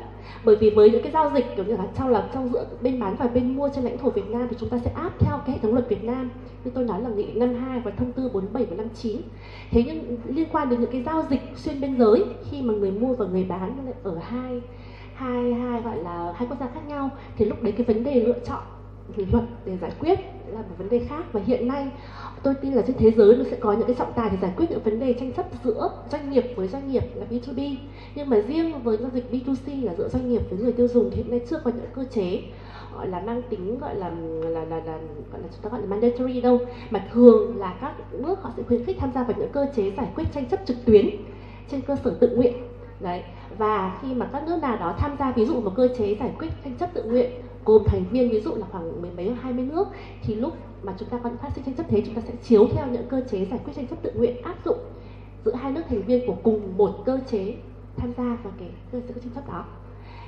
Bởi vì với những cái giao dịch, kiểu như là, trong là trong giữa bên bán và bên mua trên lãnh thổ Việt Nam thì chúng ta sẽ áp theo cái hệ thống luật Việt Nam, như tôi nói là nghị định 52 và thông tư 47 và 59 thế nhưng liên quan đến những cái giao dịch xuyên biên giới, khi mà người mua và người bán ở hai hai hai gọi là hai quốc gia khác nhau, thì lúc đấy cái vấn đề lựa chọn luật để giải quyết là một vấn đề khác. Và hiện nay tôi tin là trên thế giới nó sẽ có những cái trọng tài để giải quyết những vấn đề tranh chấp giữa doanh nghiệp với doanh nghiệp là B2B nhưng mà riêng với giao dịch B2C là giữa doanh nghiệp với người tiêu dùng thì hiện nay chưa có những cơ chế gọi là mang tính gọi là là là, là gọi là chúng ta gọi là mandatory đâu. Mà thường là các nước họ sẽ khuyến khích tham gia vào những cơ chế giải quyết tranh chấp trực tuyến trên cơ sở tự nguyện. Đấy. Và khi mà các nước nào đó tham gia ví dụ một cơ chế giải quyết tranh chấp tự nguyện gồm thành viên, ví dụ là khoảng mười mấy hai mươi nước, thì lúc mà chúng ta có những phát sinh tranh chấp thế, chúng ta sẽ chiếu theo những cơ chế giải quyết tranh chấp tự nguyện áp dụng giữa hai nước thành viên của cùng một cơ chế tham gia vào cái cơ chế tranh chấp đó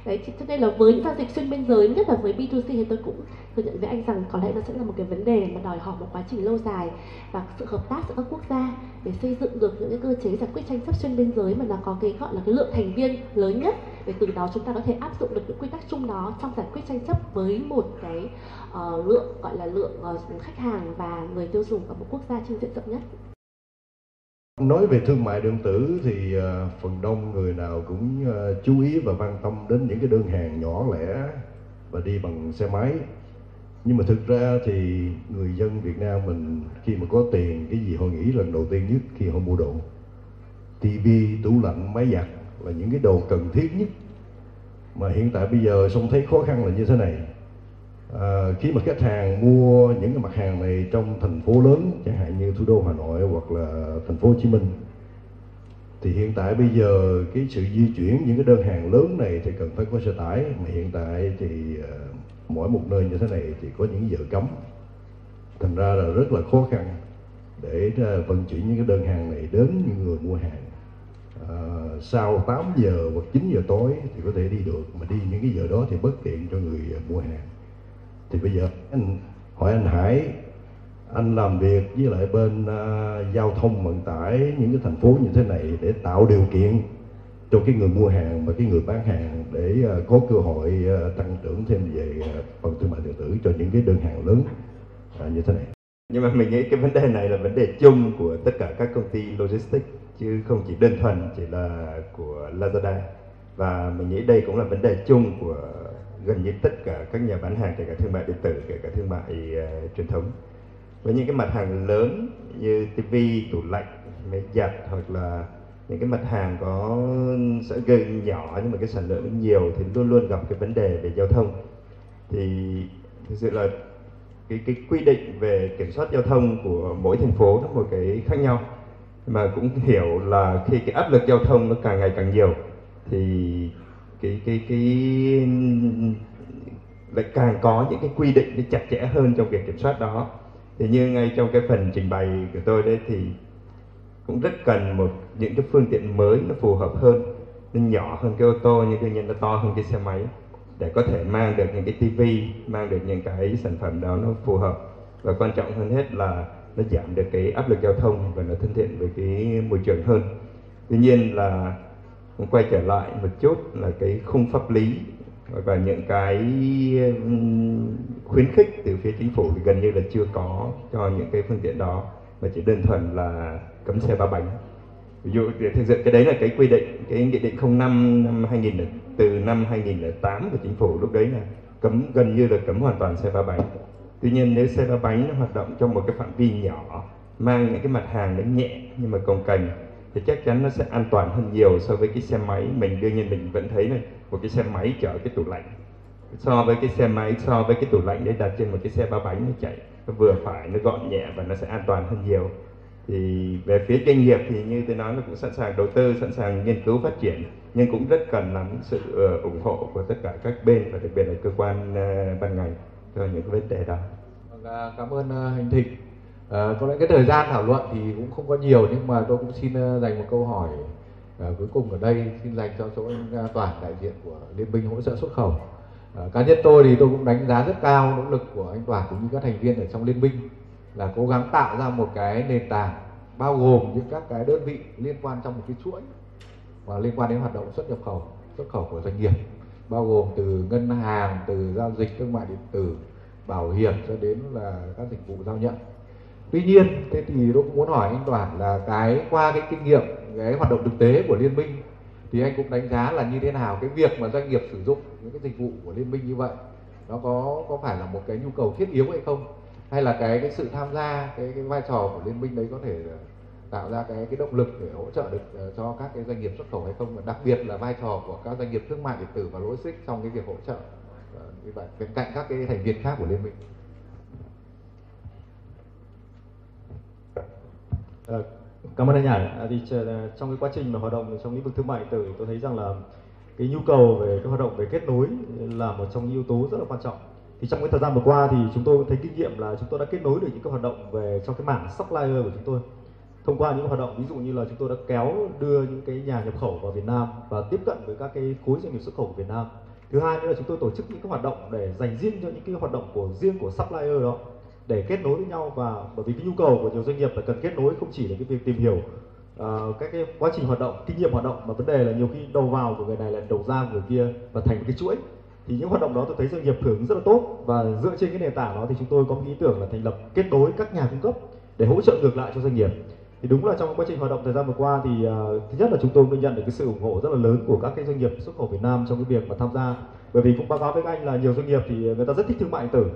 đấy cho nên là với những giao dịch xuyên biên giới nhất là với B2C thì tôi cũng thừa nhận với anh rằng có lẽ nó sẽ là một cái vấn đề mà đòi hỏi một quá trình lâu dài và sự hợp tác giữa các quốc gia để xây dựng được những cái cơ chế giải quyết tranh chấp xuyên biên giới mà nó có cái gọi là cái lượng thành viên lớn nhất. Để từ đó chúng ta có thể áp dụng được những quy tắc chung đó trong giải quyết tranh chấp với một cái uh, lượng gọi là lượng uh, khách hàng và người tiêu dùng ở một quốc gia trên diện rộng nhất. Nói về thương mại điện tử thì ờ, phần đông người nào cũng ờ, chú ý và quan tâm đến những cái đơn hàng nhỏ lẻ và đi bằng xe máy. Nhưng mà thực ra thì người dân Việt Nam mình khi mà có tiền cái gì họ nghĩ lần đầu tiên nhất khi họ mua đồ. tivi, tủ lạnh, máy giặt là những cái đồ cần thiết nhất. Mà hiện tại bây giờ xong thấy khó khăn là như thế này à, khi mà khách hàng mua những cái mặt hàng này trong thành phố lớn chẳng hạn như thủ đô Hà Nội hoặc là thành phố Hồ Chí Minh thì hiện tại bây giờ cái sự di chuyển những cái đơn hàng lớn này thì cần phải có xe tải. Mà hiện tại thì uh, mỗi một nơi như thế này thì có những giờ cấm. Thành ra là rất là khó khăn để uh, vận chuyển những cái đơn hàng này đến những người mua hàng. À, sau 8 giờ hoặc 9 giờ tối thì có thể đi được. Mà đi những cái giờ đó thì bất tiện cho người mua hàng thì bây giờ anh hỏi anh Hải anh làm việc với lại bên uh, giao thông vận tải những cái thành phố như thế này để tạo điều kiện cho cái người mua hàng và cái người bán hàng để uh, có cơ hội uh, tăng trưởng thêm về uh, phần thương mại điện tử cho những cái đơn hàng lớn uh, như thế này. Nhưng mà mình nghĩ cái vấn đề này là vấn đề chung của tất cả các công ty logistics chứ không chỉ đơn thuần chỉ là của Lazada. Và mình nghĩ đây cũng là vấn đề chung của gần như tất cả các nhà bán hàng kể cả thương mại điện tử kể cả thương mại uh, truyền thống. Với những cái mặt hàng lớn như tivi tủ lạnh máy giặt hoặc là những cái mặt hàng có sẽ gây nhỏ nhưng mà cái sản lượng nhiều thì luôn luôn gặp cái vấn đề về giao thông. Thì thực sự là cái cái quy định về kiểm soát giao thông của mỗi thành phố nó một cái khác nhau. Mà cũng hiểu là khi cái áp lực giao thông nó càng ngày càng nhiều thì cái cái cái, lại càng có những cái quy định nó chặt chẽ hơn trong việc kiểm soát đó. Thì như ngay trong cái phần trình bày của tôi đây thì cũng rất cần một, những cái phương tiện mới nó phù hợp hơn, nó nhỏ hơn cái ô tô, nhưng đương nhiên nó to hơn cái xe máy để có thể mang được những cái tivi mang được những cái sản phẩm đó nó phù hợp. Và quan trọng hơn hết là nó giảm được cái áp lực giao thông và nó thân thiện với cái môi trường hơn. Tuy nhiên là cũng quay trở lại một chút là cái khung pháp lý và những cái khuyến khích từ phía chính phủ thì gần như là chưa có cho những cái phương tiện đó, mà chỉ đơn thuần là cấm xe ba bánh. Ví dụ thực sự cái đấy là cái quy định, cái nghị định 05 năm 2000 từ năm 2008 của chính phủ lúc đấy là cấm, gần như là cấm hoàn toàn xe ba bánh. Tuy nhiên nếu xe ba bánh nó hoạt động trong một cái phạm vi nhỏ, mang những cái mặt hàng nó nhẹ nhưng mà cồng cành thì chắc chắn nó sẽ an toàn hơn nhiều so với cái xe máy mình đương nhiên mình vẫn thấy này, một cái xe máy chở cái tủ lạnh so với cái xe máy, so với cái tủ lạnh để đặt trên một cái xe ba bánh nó chạy, nó vừa phải, nó gọn nhẹ và nó sẽ an toàn hơn nhiều thì về phía doanh nghiệp thì như tôi nói là cũng sẵn sàng đầu tư, sẵn sàng nghiên cứu phát triển, nhưng cũng rất cần lắm sự ờ, ủng hộ của tất cả các bên và đặc biệt là cơ quan ờ, ban ngành cho những cái vấn đề đó. Vâng, à, cảm ơn ờ, hình Hành Thịnh. À, có lẽ cái thời gian thảo luận thì cũng không có nhiều nhưng mà tôi cũng xin ờ, dành một câu hỏi à, cuối cùng ở đây xin dành cho chỗ anh Toàn đại diện của Liên minh hỗ trợ xuất khẩu. À, cá nhân tôi thì tôi cũng đánh giá rất cao nỗ lực của anh Toàn cũng như các thành viên ở trong liên minh là cố gắng tạo ra một cái nền tảng bao gồm những các cái đơn vị liên quan trong một cái chuỗi và liên quan đến hoạt động xuất nhập khẩu xuất khẩu của doanh nghiệp bao gồm từ ngân hàng từ giao dịch thương mại điện tử bảo hiểm cho đến là các dịch vụ giao nhận tuy nhiên, thế thì tôi cũng muốn hỏi anh Đoàn là cái qua cái kinh nghiệm, cái hoạt động thực tế của liên minh, thì anh cũng đánh giá là như thế nào cái việc mà doanh nghiệp sử dụng những cái dịch vụ của liên minh như vậy? Nó có có phải là một cái nhu cầu thiết yếu hay không? Hay là cái cái sự tham gia, cái cái vai trò của liên minh đấy có thể ờ, tạo ra cái cái động lực để hỗ trợ được ờ, cho các cái doanh nghiệp xuất khẩu hay không? Và đặc biệt là vai trò của các doanh nghiệp thương mại điện tử và logistics trong cái việc hỗ trợ ờ, như vậy, bên cạnh các cái thành viên khác của liên minh. À, cảm ơn anh Hải. À, thì trong cái quá trình mà hoạt động trong lĩnh vực thương mại điện tử tôi thấy rằng là cái nhu cầu về cái hoạt động về kết nối là một trong những yếu tố rất là quan trọng. Thì trong cái thời gian vừa qua thì chúng tôi thấy kinh nghiệm là chúng tôi đã kết nối được những cái hoạt động về trong cái mảng supplier của chúng tôi. Thông qua những hoạt động ví dụ như là chúng tôi đã kéo đưa những cái nhà nhập khẩu vào Việt Nam và tiếp cận với các cái khối doanh nghiệp xuất khẩu của Việt Nam. Thứ hai nữa là chúng tôi tổ chức những cái hoạt động để dành riêng cho những cái hoạt động của riêng của supplier đó để kết nối với nhau và bởi vì cái nhu cầu của nhiều doanh nghiệp là cần kết nối không chỉ là cái việc tìm hiểu uh, các cái quá trình hoạt động kinh nghiệm hoạt động mà vấn đề là nhiều khi đầu vào của người này là đầu ra của người kia và thành một cái chuỗi. Thì những hoạt động đó tôi thấy doanh nghiệp hưởng rất là tốt và dựa trên cái nền tảng đó thì chúng tôi có một ý tưởng là thành lập kết nối các nhà cung cấp để hỗ trợ ngược lại cho doanh nghiệp. Thì đúng là trong quá trình hoạt động thời gian vừa qua thì uh, thứ nhất là chúng tôi cũng nhận được cái sự ủng hộ rất là lớn của các cái doanh nghiệp xuất khẩu Việt Nam trong cái việc mà tham gia. Bởi vì cũng báo cáo với anh là nhiều doanh nghiệp thì người ta rất thích thương mại điện tử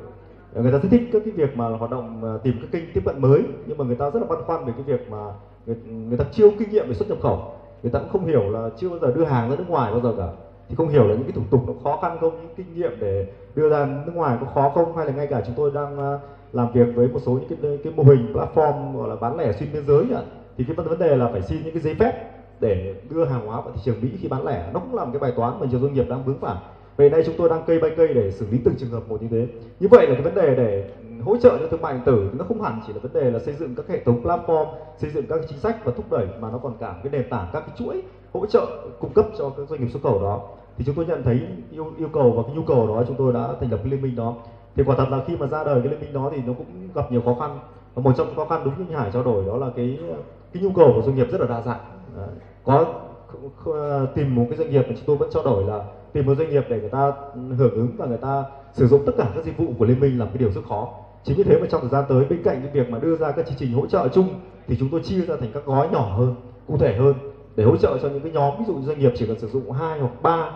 người ta rất thích các cái việc mà hoạt động ờ, tìm các kênh tiếp cận mới nhưng mà người ta rất là băn khoăn về cái việc mà người, người ta chưa kinh nghiệm về xuất nhập khẩu. Người ta cũng không hiểu là chưa bao giờ đưa hàng ra nước ngoài bao giờ cả. Thì không hiểu là những cái thủ tục nó khó khăn không những kinh nghiệm để đưa ra nước ngoài có khó không hay là ngay cả chúng tôi đang ờ, làm việc với một số những cái cái mô hình platform gọi là bán lẻ xuyên biên giới ạ. Thì cái vấn đề là phải xin những cái giấy phép để đưa hàng hóa vào thị trường Mỹ khi bán lẻ. Nó cũng là một cái bài toán mà nhiều doanh nghiệp đang vướng phải về nay chúng tôi đang cây bay cây để xử lý từng trường hợp một như thế. Như vậy là cái vấn đề để hỗ trợ cho thương mại điện tử nó không hẳn chỉ là vấn đề là xây dựng các hệ thống platform, xây dựng các chính sách và thúc đẩy, mà nó còn cả cái nền tảng các cái chuỗi hỗ trợ cung cấp cho các doanh nghiệp xuất khẩu đó. Thì chúng tôi nhận thấy yêu yêu cầu và cái nhu cầu đó chúng tôi đã thành lập cái liên minh đó. Thì quả thật là khi mà ra đời cái liên minh đó thì nó cũng gặp nhiều khó khăn. Và một trong khó khăn đúng như Hải trao đổi đó là cái cái nhu cầu của doanh nghiệp rất là đa dạng. Có tìm một cái doanh nghiệp mà chúng tôi vẫn trao đổi là tìm một doanh nghiệp để người ta hưởng ứng và người ta sử dụng tất cả các dịch vụ của liên minh là cái điều rất khó. Chính vì thế mà trong thời gian tới bên cạnh cái việc mà đưa ra các chương trình hỗ trợ chung thì chúng tôi chia ra thành các gói nhỏ hơn cụ thể hơn để hỗ trợ cho những cái nhóm ví dụ doanh nghiệp chỉ cần sử dụng hai hoặc ba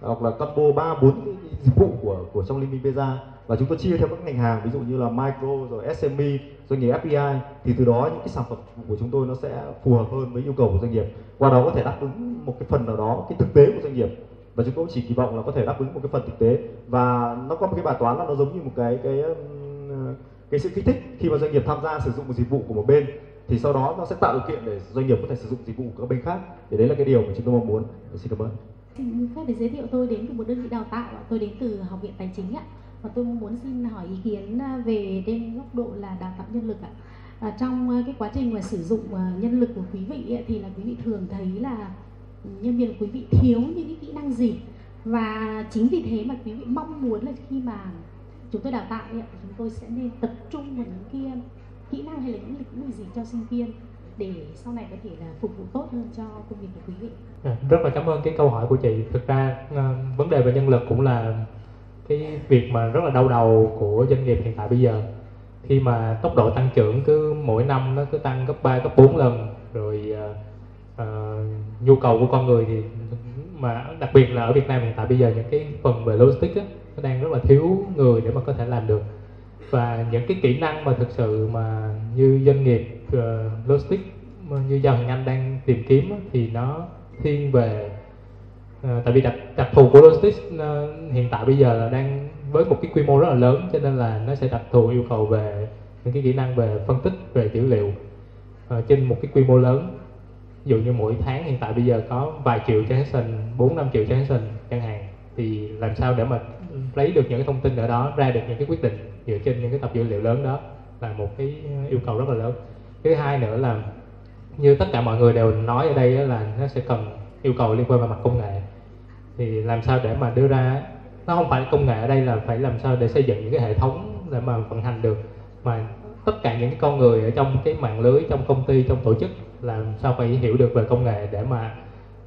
hoặc là combo ba bốn dịch vụ của của trong liên minh Beza và chúng tôi chia theo các ngành hàng ví dụ như là micro rồi SME doanh nghiệp FDI, thì từ đó những cái sản phẩm của chúng tôi nó sẽ phù hợp hơn với yêu cầu của doanh nghiệp. Qua đó có thể đáp ứng một cái phần nào đó cái thực tế của doanh nghiệp và chúng tôi chỉ kỳ vọng là có thể đáp ứng một cái phần thực tế. Và nó có một cái bài toán là nó giống như một cái cái um, cái sự kích thích khi mà doanh nghiệp tham gia sử dụng một dịch vụ của một bên. Thì sau đó nó sẽ tạo điều kiện để doanh nghiệp có thể sử dụng dịch vụ của các bên khác. Thì đấy là cái điều mà chúng tôi mong muốn. Xin cảm ơn. Xin phép để giới thiệu tôi đến từ một đơn vị đào tạo tôi đến từ học viện tài chính ạ. Và tôi muốn xin hỏi ý kiến à, về trên góc độ là đào tạo nhân lực ạ. À, trong à, cái quá trình mà sử dụng à, nhân lực của quý vị ấy, thì là quý vị thường thấy là nhân viên của quý vị thiếu những cái kỹ năng gì. Và chính vì thế mà quý vị mong muốn là khi mà chúng tôi đào tạo ấy, chúng tôi sẽ nên tập trung vào những cái um, kỹ năng hay là những lĩnh vực gì cho sinh viên để sau này có thể là phục vụ tốt hơn cho công việc của quý vị. À, rất là cảm ơn cái câu hỏi của chị. Thực ra ờ, vấn đề về nhân lực cũng là cái việc mà rất là đau đầu của doanh nghiệp hiện tại bây giờ. Khi mà tốc độ tăng trưởng cứ mỗi năm nó cứ tăng gấp 3, gấp 4 lần rồi uh, nhu cầu của con người thì mà đặc biệt là ở Việt Nam hiện tại bây giờ những cái phần về logistics á, nó đang rất là thiếu người để mà có thể làm được. Và những cái kỹ năng mà thực sự mà như doanh nghiệp uh, logistics như Giao Hồng Anh đang tìm kiếm á, thì nó thiên về uh, tại vì đặc đặc thù của logistics uh, hiện tại bây giờ là đang với một cái quy mô rất là lớn cho nên là nó sẽ đặc thù yêu cầu về những cái kỹ năng về phân tích về dữ liệu uh, trên một cái quy mô lớn dụ như mỗi tháng hiện tại bây giờ có vài triệu transaction 4 năm triệu transaction chẳng hạn, thì làm sao để mà lấy được những cái thông tin ở đó, ra được những cái quyết định dựa trên những cái tập dữ liệu lớn đó là một cái yêu cầu rất là lớn. Thứ hai nữa là như tất cả mọi người đều nói ở đây là nó sẽ cần yêu cầu liên quan về mặt công nghệ. Thì làm sao để mà đưa ra, nó không phải công nghệ ở đây là phải làm sao để xây dựng những cái hệ thống để mà vận hành được, mà tất cả những cái con người ở trong cái mạng lưới, trong công ty, trong tổ chức làm sao phải hiểu được về công nghệ để mà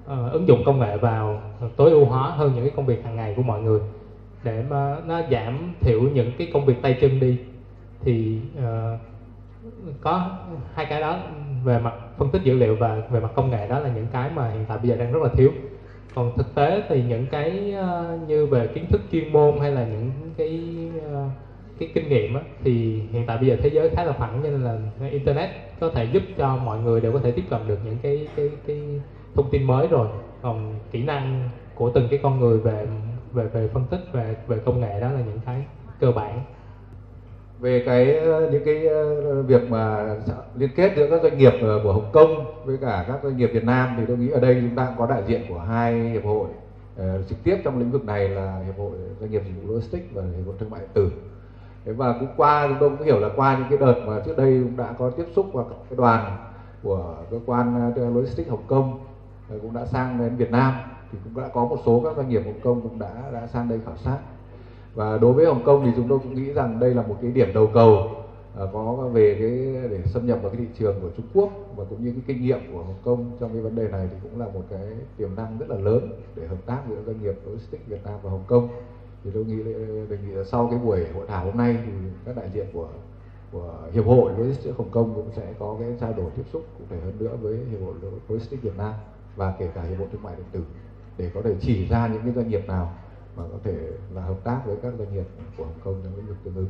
uh, ứng dụng công nghệ vào tối ưu hóa hơn những cái công việc hàng ngày của mọi người. Để mà nó giảm thiểu những cái công việc tay chân đi thì uh, có hai cái đó về mặt phân tích dữ liệu và về mặt công nghệ đó là những cái mà hiện tại bây giờ đang rất là thiếu. Còn thực tế thì những cái uh, như về kiến thức chuyên môn hay là những cái uh, cái kinh nghiệm á, thì hiện tại bây giờ thế giới khá là phẳng cho nên là internet có thể giúp cho mọi người đều có thể tiếp cận được những cái cái cái thông tin mới rồi. Còn kỹ năng của từng cái con người về về về phân tích về về công nghệ đó là những cái cơ bản. Về cái ờ, những cái ờ, việc mà liên kết giữa các doanh nghiệp ờ, của Hồng Kông với cả các doanh nghiệp Việt Nam thì tôi nghĩ ở đây chúng ta có đại diện của hai hiệp hội uh, trực tiếp trong lĩnh vực này là hiệp hội doanh nghiệp dịch vụ logistics và hiệp hội thương mại điện tử. Thế và cũng qua chúng tôi cũng hiểu là qua những cái đợt mà trước đây cũng đã có tiếp xúc và cái đoàn của cơ quan ờ, logistics Hồng Kông ờ, cũng đã sang đến Việt Nam, thì cũng đã có một số các doanh nghiệp Hồng Kông cũng đã đã sang đây khảo sát. Và đối với Hồng Kông thì chúng tôi cũng nghĩ rằng đây là một cái điểm đầu cầu ờ, có về cái, để xâm nhập vào cái thị trường của Trung Quốc và cũng như cái kinh nghiệm của Hồng Kông trong cái vấn đề này thì cũng là một cái tiềm năng rất là lớn để hợp tác giữa doanh nghiệp logistics Việt Nam và Hồng Kông thì tôi nghĩ đề nghị là sau cái buổi hội thảo hôm nay thì các đại diện của của hiệp hội logistics Hồng Kông cũng sẽ có cái trao đổi tiếp xúc cụ thể hơn nữa với hiệp hội logistics Việt Nam và kể cả hiệp hội thương mại điện tử để có thể chỉ ra những cái doanh nghiệp nào mà có thể là hợp tác với các doanh nghiệp của Hồng Kông trong lĩnh vực tương ứng.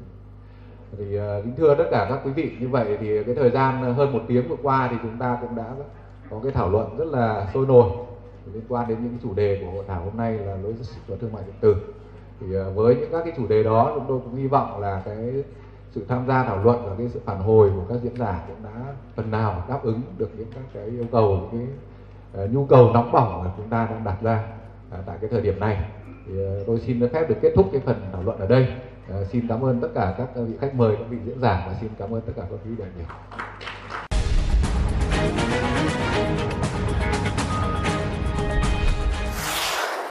Thì à, kính thưa tất cả các quý vị, như vậy thì cái thời gian hơn một tiếng vừa qua thì chúng ta cũng đã có cái thảo luận rất là sôi nổi liên quan đến những chủ đề của hội thảo hôm nay là logistics và thương mại điện tử thì à, với những các cái chủ đề đó, chúng tôi cũng hy vọng là cái sự tham gia thảo luận và cái sự phản hồi của các diễn giả cũng đã phần nào đáp ứng được những các cái yêu cầu những cái à, nhu cầu nóng bỏng mà chúng ta đang đặt ra à, tại cái thời điểm này. Thì tôi xin phép được kết thúc cái phần thảo luận ở đây. Xin cảm ơn tất cả các vị khách mời, các vị diễn giả và xin cảm ơn tất cả các quý đại biểu